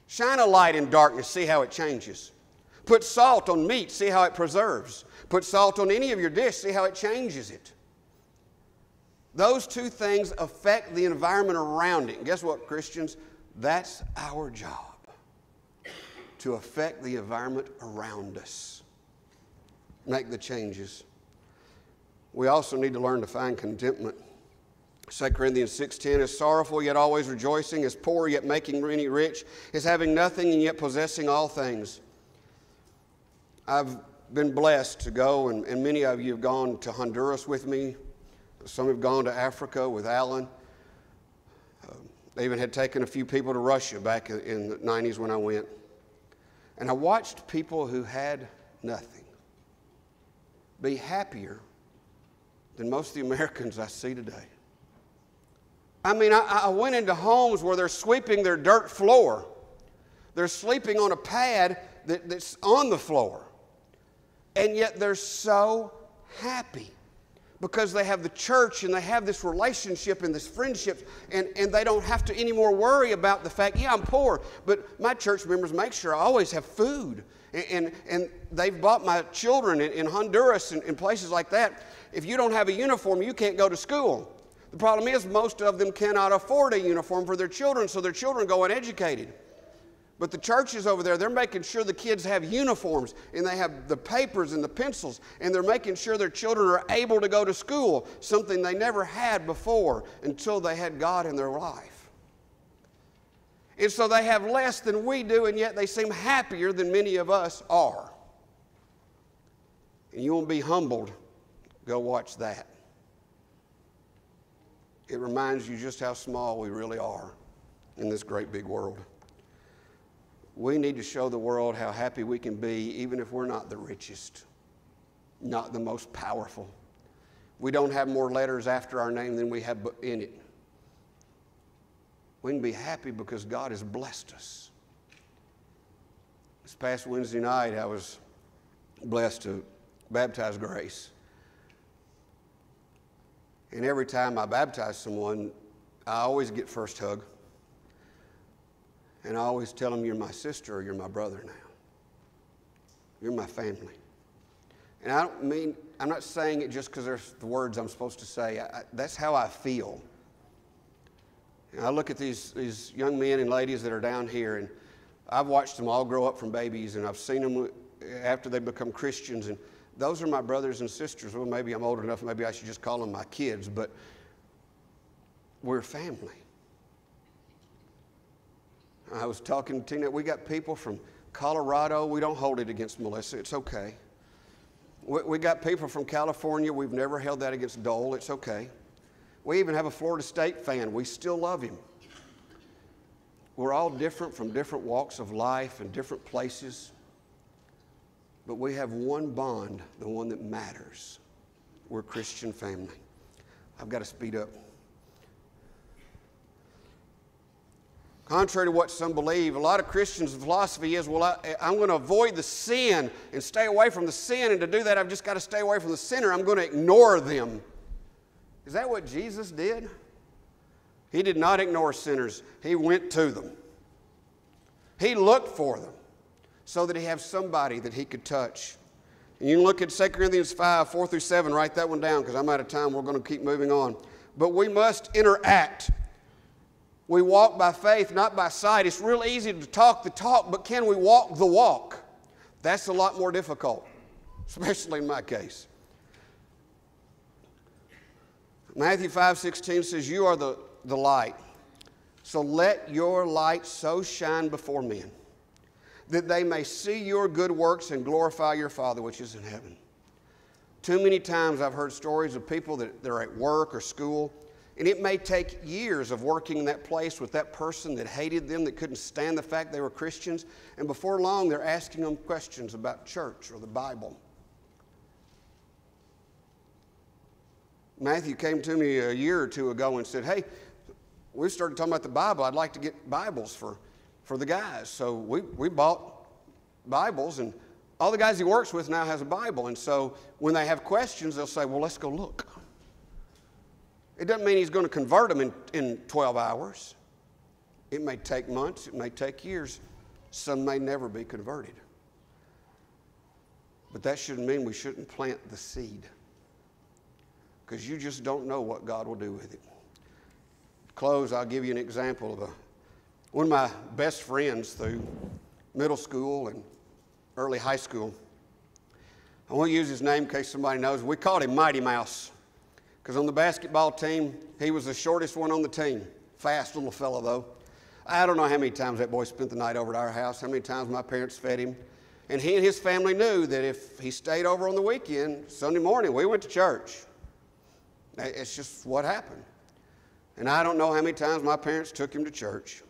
Shine a light in darkness, see how it changes. Put salt on meat, see how it preserves. Put salt on any of your dish, see how it changes it. Those two things affect the environment around it. And guess what, Christians? That's our job to affect the environment around us. Make the changes. We also need to learn to find contentment. 2 Corinthians 6:10 is sorrowful yet always rejoicing, is poor yet making many rich, is having nothing and yet possessing all things. I've been blessed to go, and, and many of you have gone to Honduras with me. Some have gone to Africa with Alan. Uh, they even had taken a few people to Russia back in- in the 90s when I went. And I watched people who had nothing be happier than most of the Americans I see today. I mean, I, I went into homes where they're sweeping their dirt floor. They're sleeping on a pad that, that's on the floor. And yet they're so happy because they have the church and they have this relationship and this friendship, and, and they don't have to anymore worry about the fact, yeah, I'm poor, but my church members make sure I always have food. And, and, and they've bought my children in, in Honduras and in places like that. If you don't have a uniform, you can't go to school. The problem is, most of them cannot afford a uniform for their children, so their children go uneducated. But the churches over there, they're making sure the kids have uniforms and they have the papers and the pencils, and they're making sure their children are able to go to school, something they never had before until they had God in their life. And so they have less than we do, and yet they seem happier than many of us are. And you won't be humbled, go watch that. It reminds you just how small we really are in this great big world. We need to show the world how happy we can be, even if we're not the richest, not the most powerful. We don't have more letters after our name than we have in it. We can be happy because God has blessed us. This past Wednesday night, I was blessed to baptize Grace. And every time I baptize someone, I always get first hug. And I always tell them, You're my sister or you're my brother now. You're my family. And I don't mean, I'm not saying it just because there's the words I'm supposed to say. I, that's how I feel. And I look at these, these young men and ladies that are down here, and I've watched them all grow up from babies, and I've seen them after they become Christians. And those are my brothers and sisters. Well, maybe I'm old enough, maybe I should just call them my kids, but we're family. I was talking to Tina, we got people from Colorado. We don't hold it against Melissa, it's okay. We, we got people from California. We've never held that against Dole, it's okay. We even have a Florida State fan. We still love him. We're all different from different walks of life and different places. But we have one bond, the one that matters. We're a Christian family. I've got to speed up. Contrary to what some believe, a lot of Christians' philosophy is well, I, am going to avoid the sin and stay away from the sin, and to do that, I've just got to stay away from the sinner. I'm going to ignore them. Is that what Jesus did? He did not ignore sinners, He went to them. He looked for them so that He have somebody that He could touch. And you can look at 2 Corinthians 5 4 through 7, write that one down because I'm out of time. We're going to keep moving on. But we must interact. We walk by faith, not by sight. It's real easy to talk the talk, but can we walk the walk? That's a lot more difficult, especially in my case. Matthew 5 16 says, You are the, the light. So let your light so shine before men that they may see your good works and glorify your Father which is in heaven. Too many times I've heard stories of people that they're at work or school and it may take years of working in that place with that person that hated them, that couldn't stand the fact they were Christians. And before long, they're asking them questions about church or the Bible. Matthew came to me a year or two ago and said, Hey, we started talking about the Bible. I'd like to get Bibles for, for the guys. So we, we bought Bibles, and all the guys he works with now has a Bible. And so when they have questions, they'll say, Well, let's go look. It doesn't mean he's going to convert them in, in 12 hours. It may take months, it may take years. Some may never be converted. But that shouldn't mean we shouldn't plant the seed because you just don't know what God will do with it. Close, I'll give you an example of a, one of my best friends through middle school and early high school. I won't use his name in case somebody knows. We called him Mighty Mouse because on the basketball team, he was the shortest one on the team. Fast little fellow, though. I don't know how many times that boy spent the night over at our house, how many times my parents fed him. And he and his family knew that if he stayed over on the weekend, Sunday morning, we went to church. It's just what happened. And I don't know how many times my parents took him to church.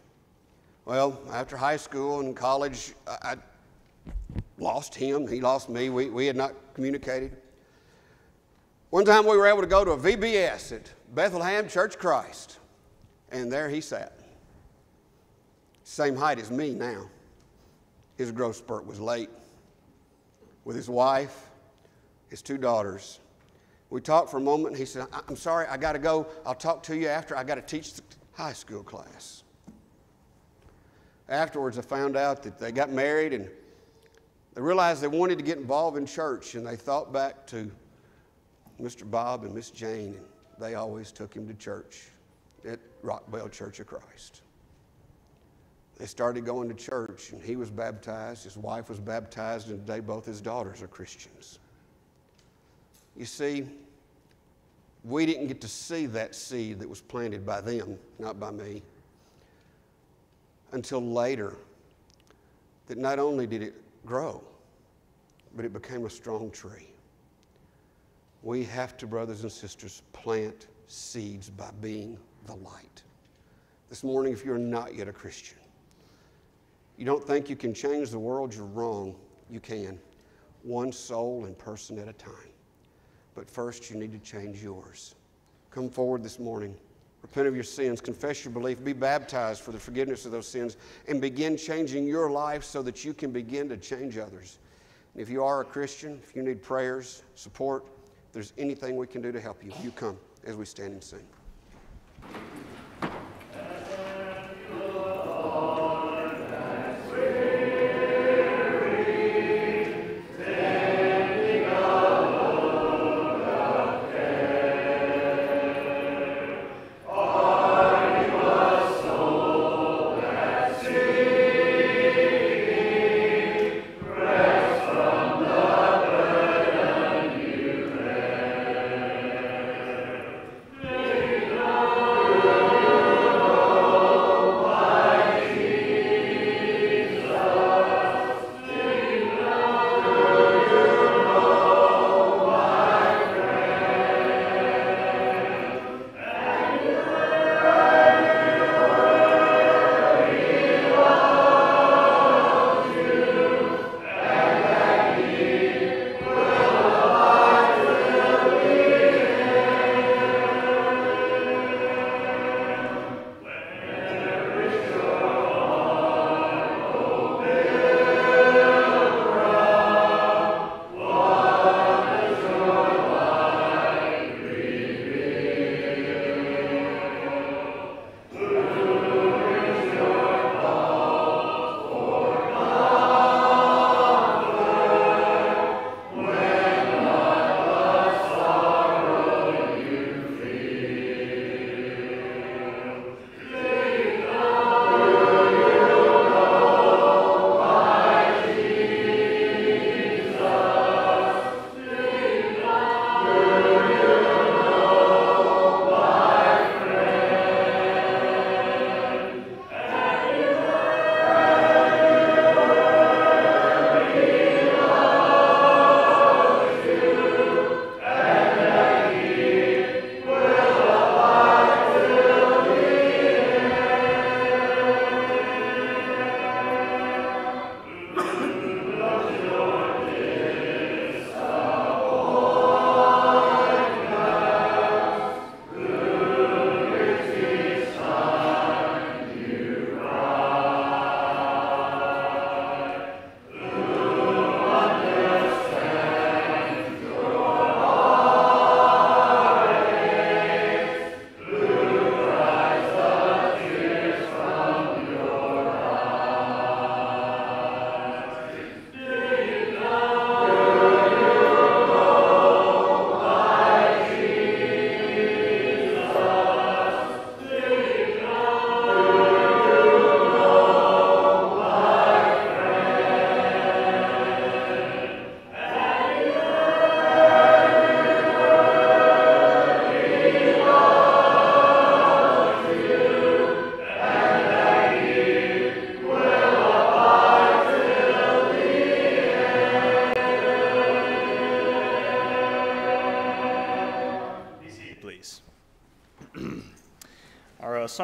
Well, after high school and college, I, lost him. He lost me. We, we had not communicated. One time we were able to go to a VBS at Bethlehem Church Christ, and there he sat. Same height as me now. His growth spurt was late. With his wife, his two daughters. We talked for a moment, and he said, I'm sorry, I got to go. I'll talk to you after. I got to teach the high school class. Afterwards, I found out that they got married and they realized they wanted to get involved in church, and they thought back to Mr. Bob and Miss Jane, and they always took him to church at Rockwell Church of Christ. They started going to church, and he was baptized, his wife was baptized, and today both his daughters are Christians. You see, we didn't get to see that seed that was planted by them, not by me, until later. That not only did it grow, but it became a strong tree. We have to, brothers and sisters, plant seeds by being the light. This morning, if you're not yet a Christian, you don't think you can change the world, you're wrong. You can, one soul and person at a time. But first, you need to change yours. Come forward this morning. Repent of your sins, confess your belief, be baptized for the forgiveness of those sins, and begin changing your life so that you can begin to change others. And if you are a Christian, if you need prayers, support, if there's anything we can do to help you, you come as we stand and sing.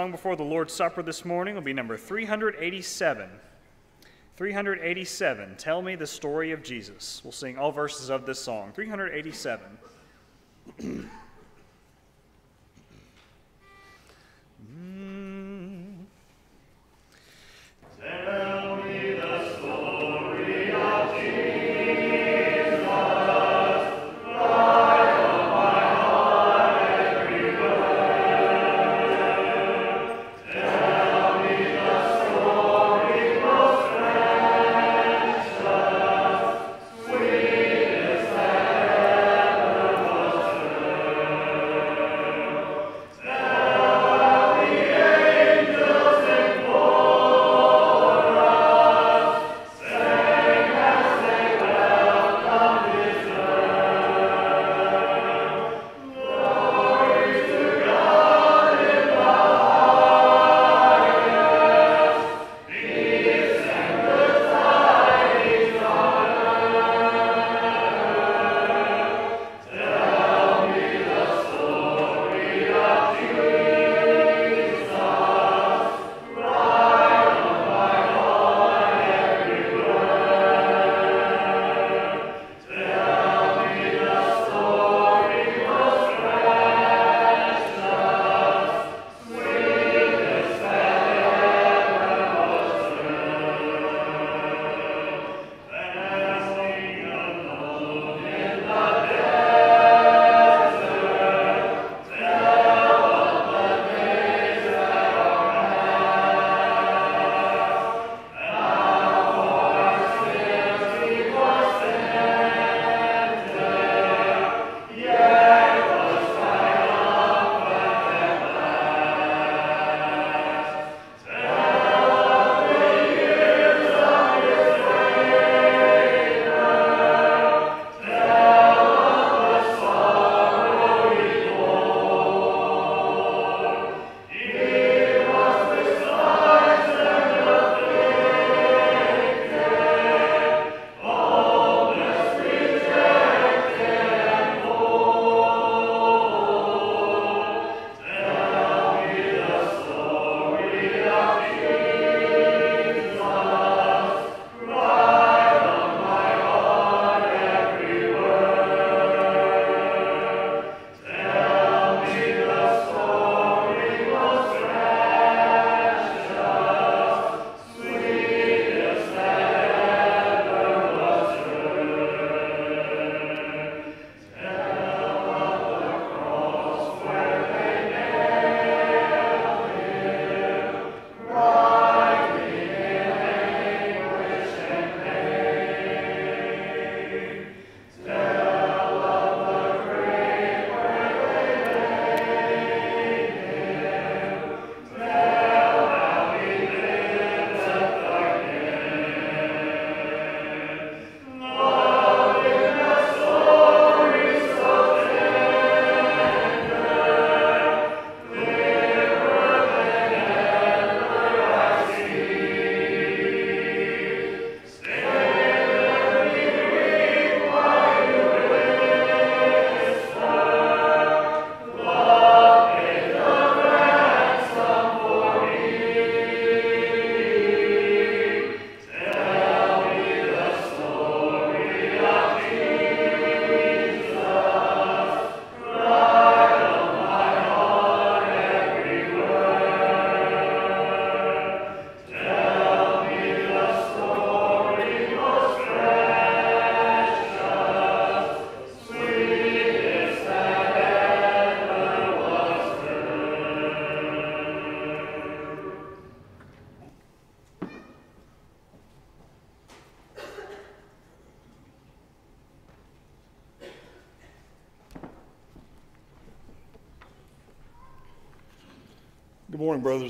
Song before the Lord's Supper this morning will be number 387. 387, Tell Me the Story of Jesus. We'll sing all verses of this song. 387.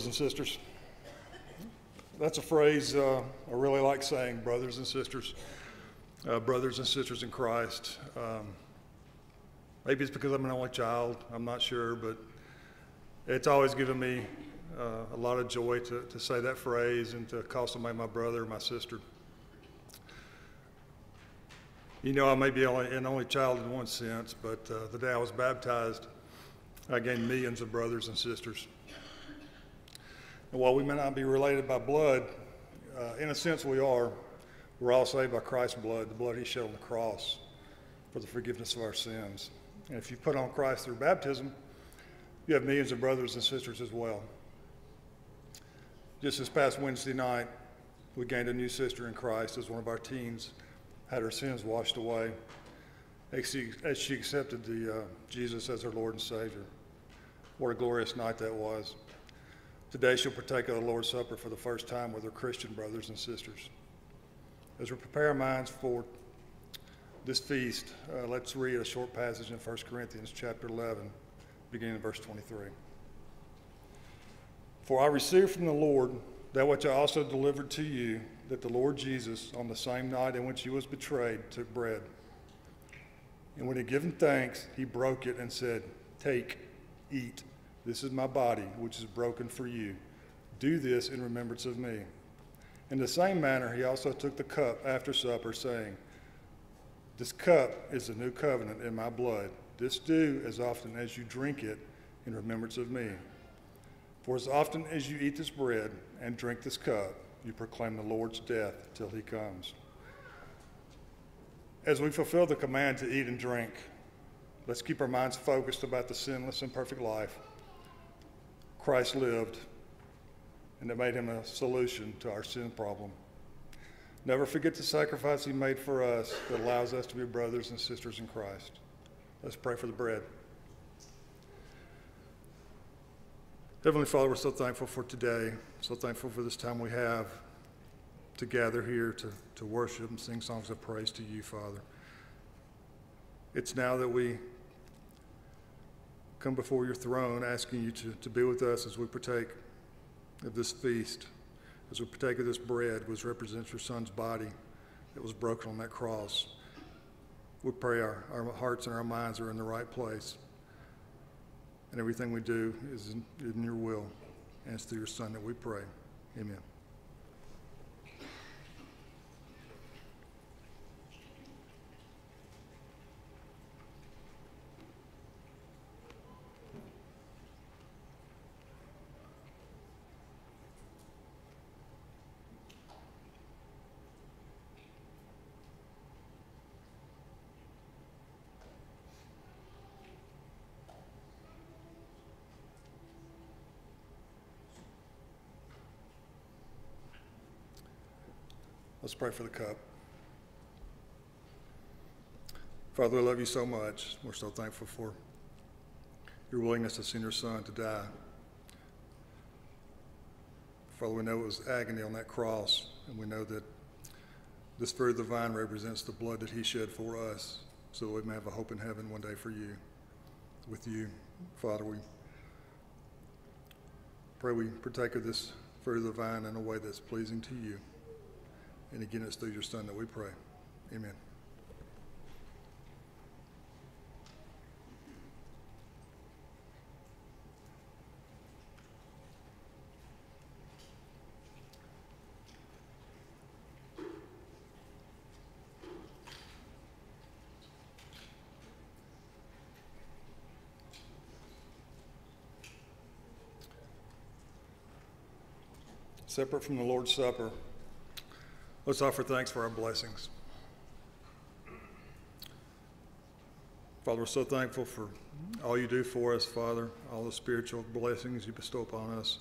Brothers and sisters. That's a phrase uh, I really like saying, brothers and sisters, uh, brothers and sisters in Christ. Um, maybe it's because I'm an only child, I'm not sure, but it's always given me uh, a lot of joy to, to say that phrase and to call somebody my brother or my sister. You know, I may be only, an only child in one sense, but uh, the day I was baptized, I gained millions of brothers and sisters. And while we may not be related by blood, uh, in a sense we are. We're all saved by Christ's blood, the blood he shed on the cross for the forgiveness of our sins. And if you put on Christ through baptism, you have millions of brothers and sisters as well. Just this past Wednesday night, we gained a new sister in Christ as one of our teens had her sins washed away as she, as she accepted the, uh, Jesus as her Lord and Savior. What a glorious night that was. Today she'll partake of the Lord's Supper for the first time with her Christian brothers and sisters. As we prepare our minds for this feast, uh, let's read a short passage in 1 Corinthians chapter 11, beginning in verse 23. For I received from the Lord that which I also delivered to you, that the Lord Jesus, on the same night in which he was betrayed, took bread. And when he had given thanks, he broke it and said, Take, eat. This is my body, which is broken for you. Do this in remembrance of me. In the same manner, he also took the cup after supper, saying, This cup is the new covenant in my blood. This do as often as you drink it in remembrance of me. For as often as you eat this bread and drink this cup, you proclaim the Lord's death till he comes. As we fulfill the command to eat and drink, let's keep our minds focused about the sinless and perfect life Christ lived and it made him a solution to our sin problem. Never forget the sacrifice he made for us that allows us to be brothers and sisters in Christ. Let's pray for the bread. Heavenly Father, we're so thankful for today, so thankful for this time we have to gather here to, to worship and sing songs of praise to you, Father. It's now that we come before your throne asking you to, to be with us as we partake of this feast, as we partake of this bread, which represents your Son's body that was broken on that cross. We pray our, our hearts and our minds are in the right place. And everything we do is in, in your will. And it's through your Son that we pray. Amen. Let's pray for the cup. Father, we love you so much. We're so thankful for your willingness to send your son to die. Father, we know it was agony on that cross, and we know that this fruit of the vine represents the blood that he shed for us so that we may have a hope in heaven one day for you. With you, Father, we pray we partake of this fruit of the vine in a way that's pleasing to you. And again, it's through your Son that we pray. Amen. Separate from the Lord's Supper, let's offer thanks for our blessings. Father, we're so thankful for all you do for us, Father, all the spiritual blessings you bestow upon us,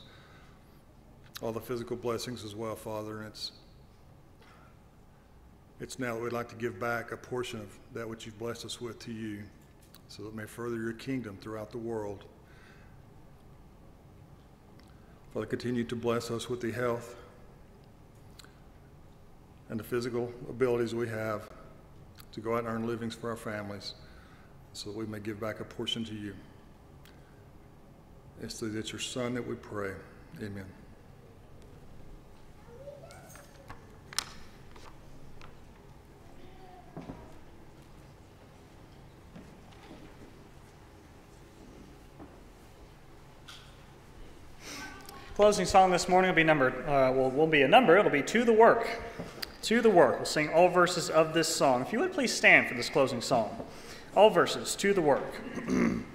all the physical blessings as well, Father. And it's it's now that we'd like to give back a portion of that which you've blessed us with to you, so that may further your kingdom throughout the world. Father, continue to bless us with the health and the physical abilities we have to go out and earn livings for our families so that we may give back a portion to you. It's through that your Son that we pray. Amen. Closing song this morning will be number, uh, will, will be a number, it'll be To the Work. To the Work. We'll sing all verses of this song. If you would please stand for this closing song. All verses, To the Work.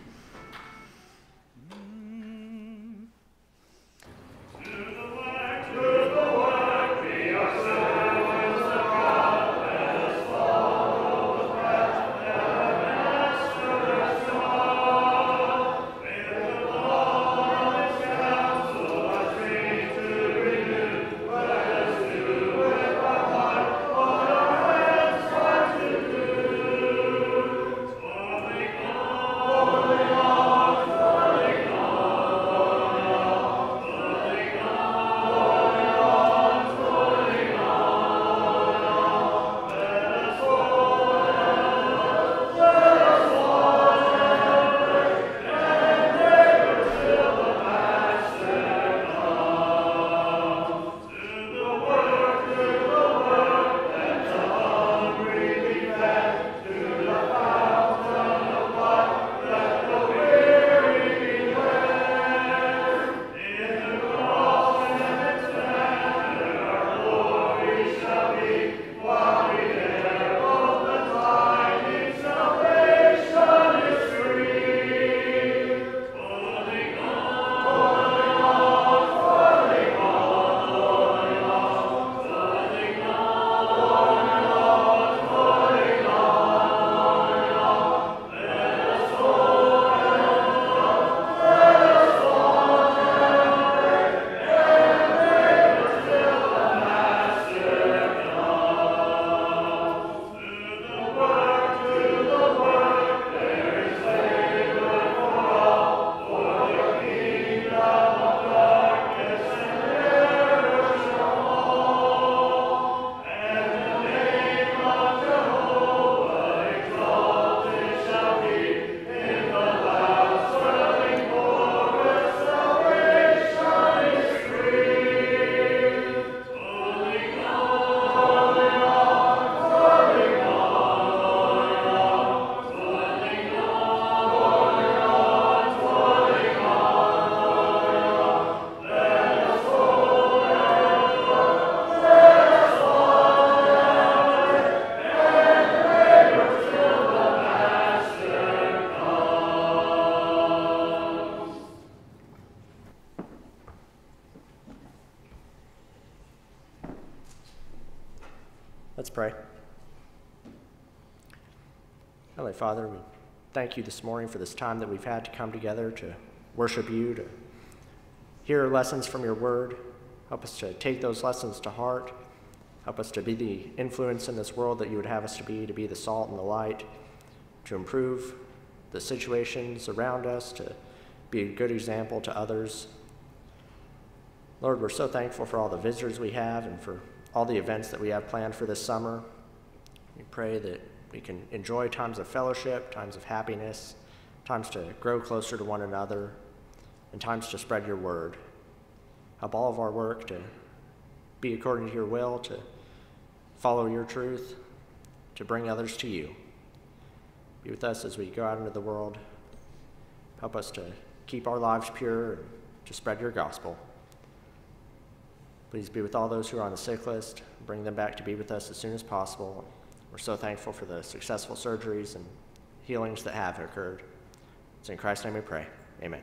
Father, we thank you this morning for this time that we've had to come together to worship you, to hear lessons from your word. Help us to take those lessons to heart. Help us to be the influence in this world that you would have us to be, to be the salt and the light, to improve the situations around us, to be a good example to others. Lord, we're so thankful for all the visitors we have and for all the events that we have planned for this summer. We pray that we can enjoy times of fellowship, times of happiness, times to grow closer to one another, and times to spread your word. Help all of our work to be according to your will, to follow your truth, to bring others to you. Be with us as we go out into the world. Help us to keep our lives pure and to spread your gospel. Please be with all those who are on the sick list. Bring them back to be with us as soon as possible. We're so thankful for the successful surgeries and healings that have occurred. It's in Christ's name we pray. Amen.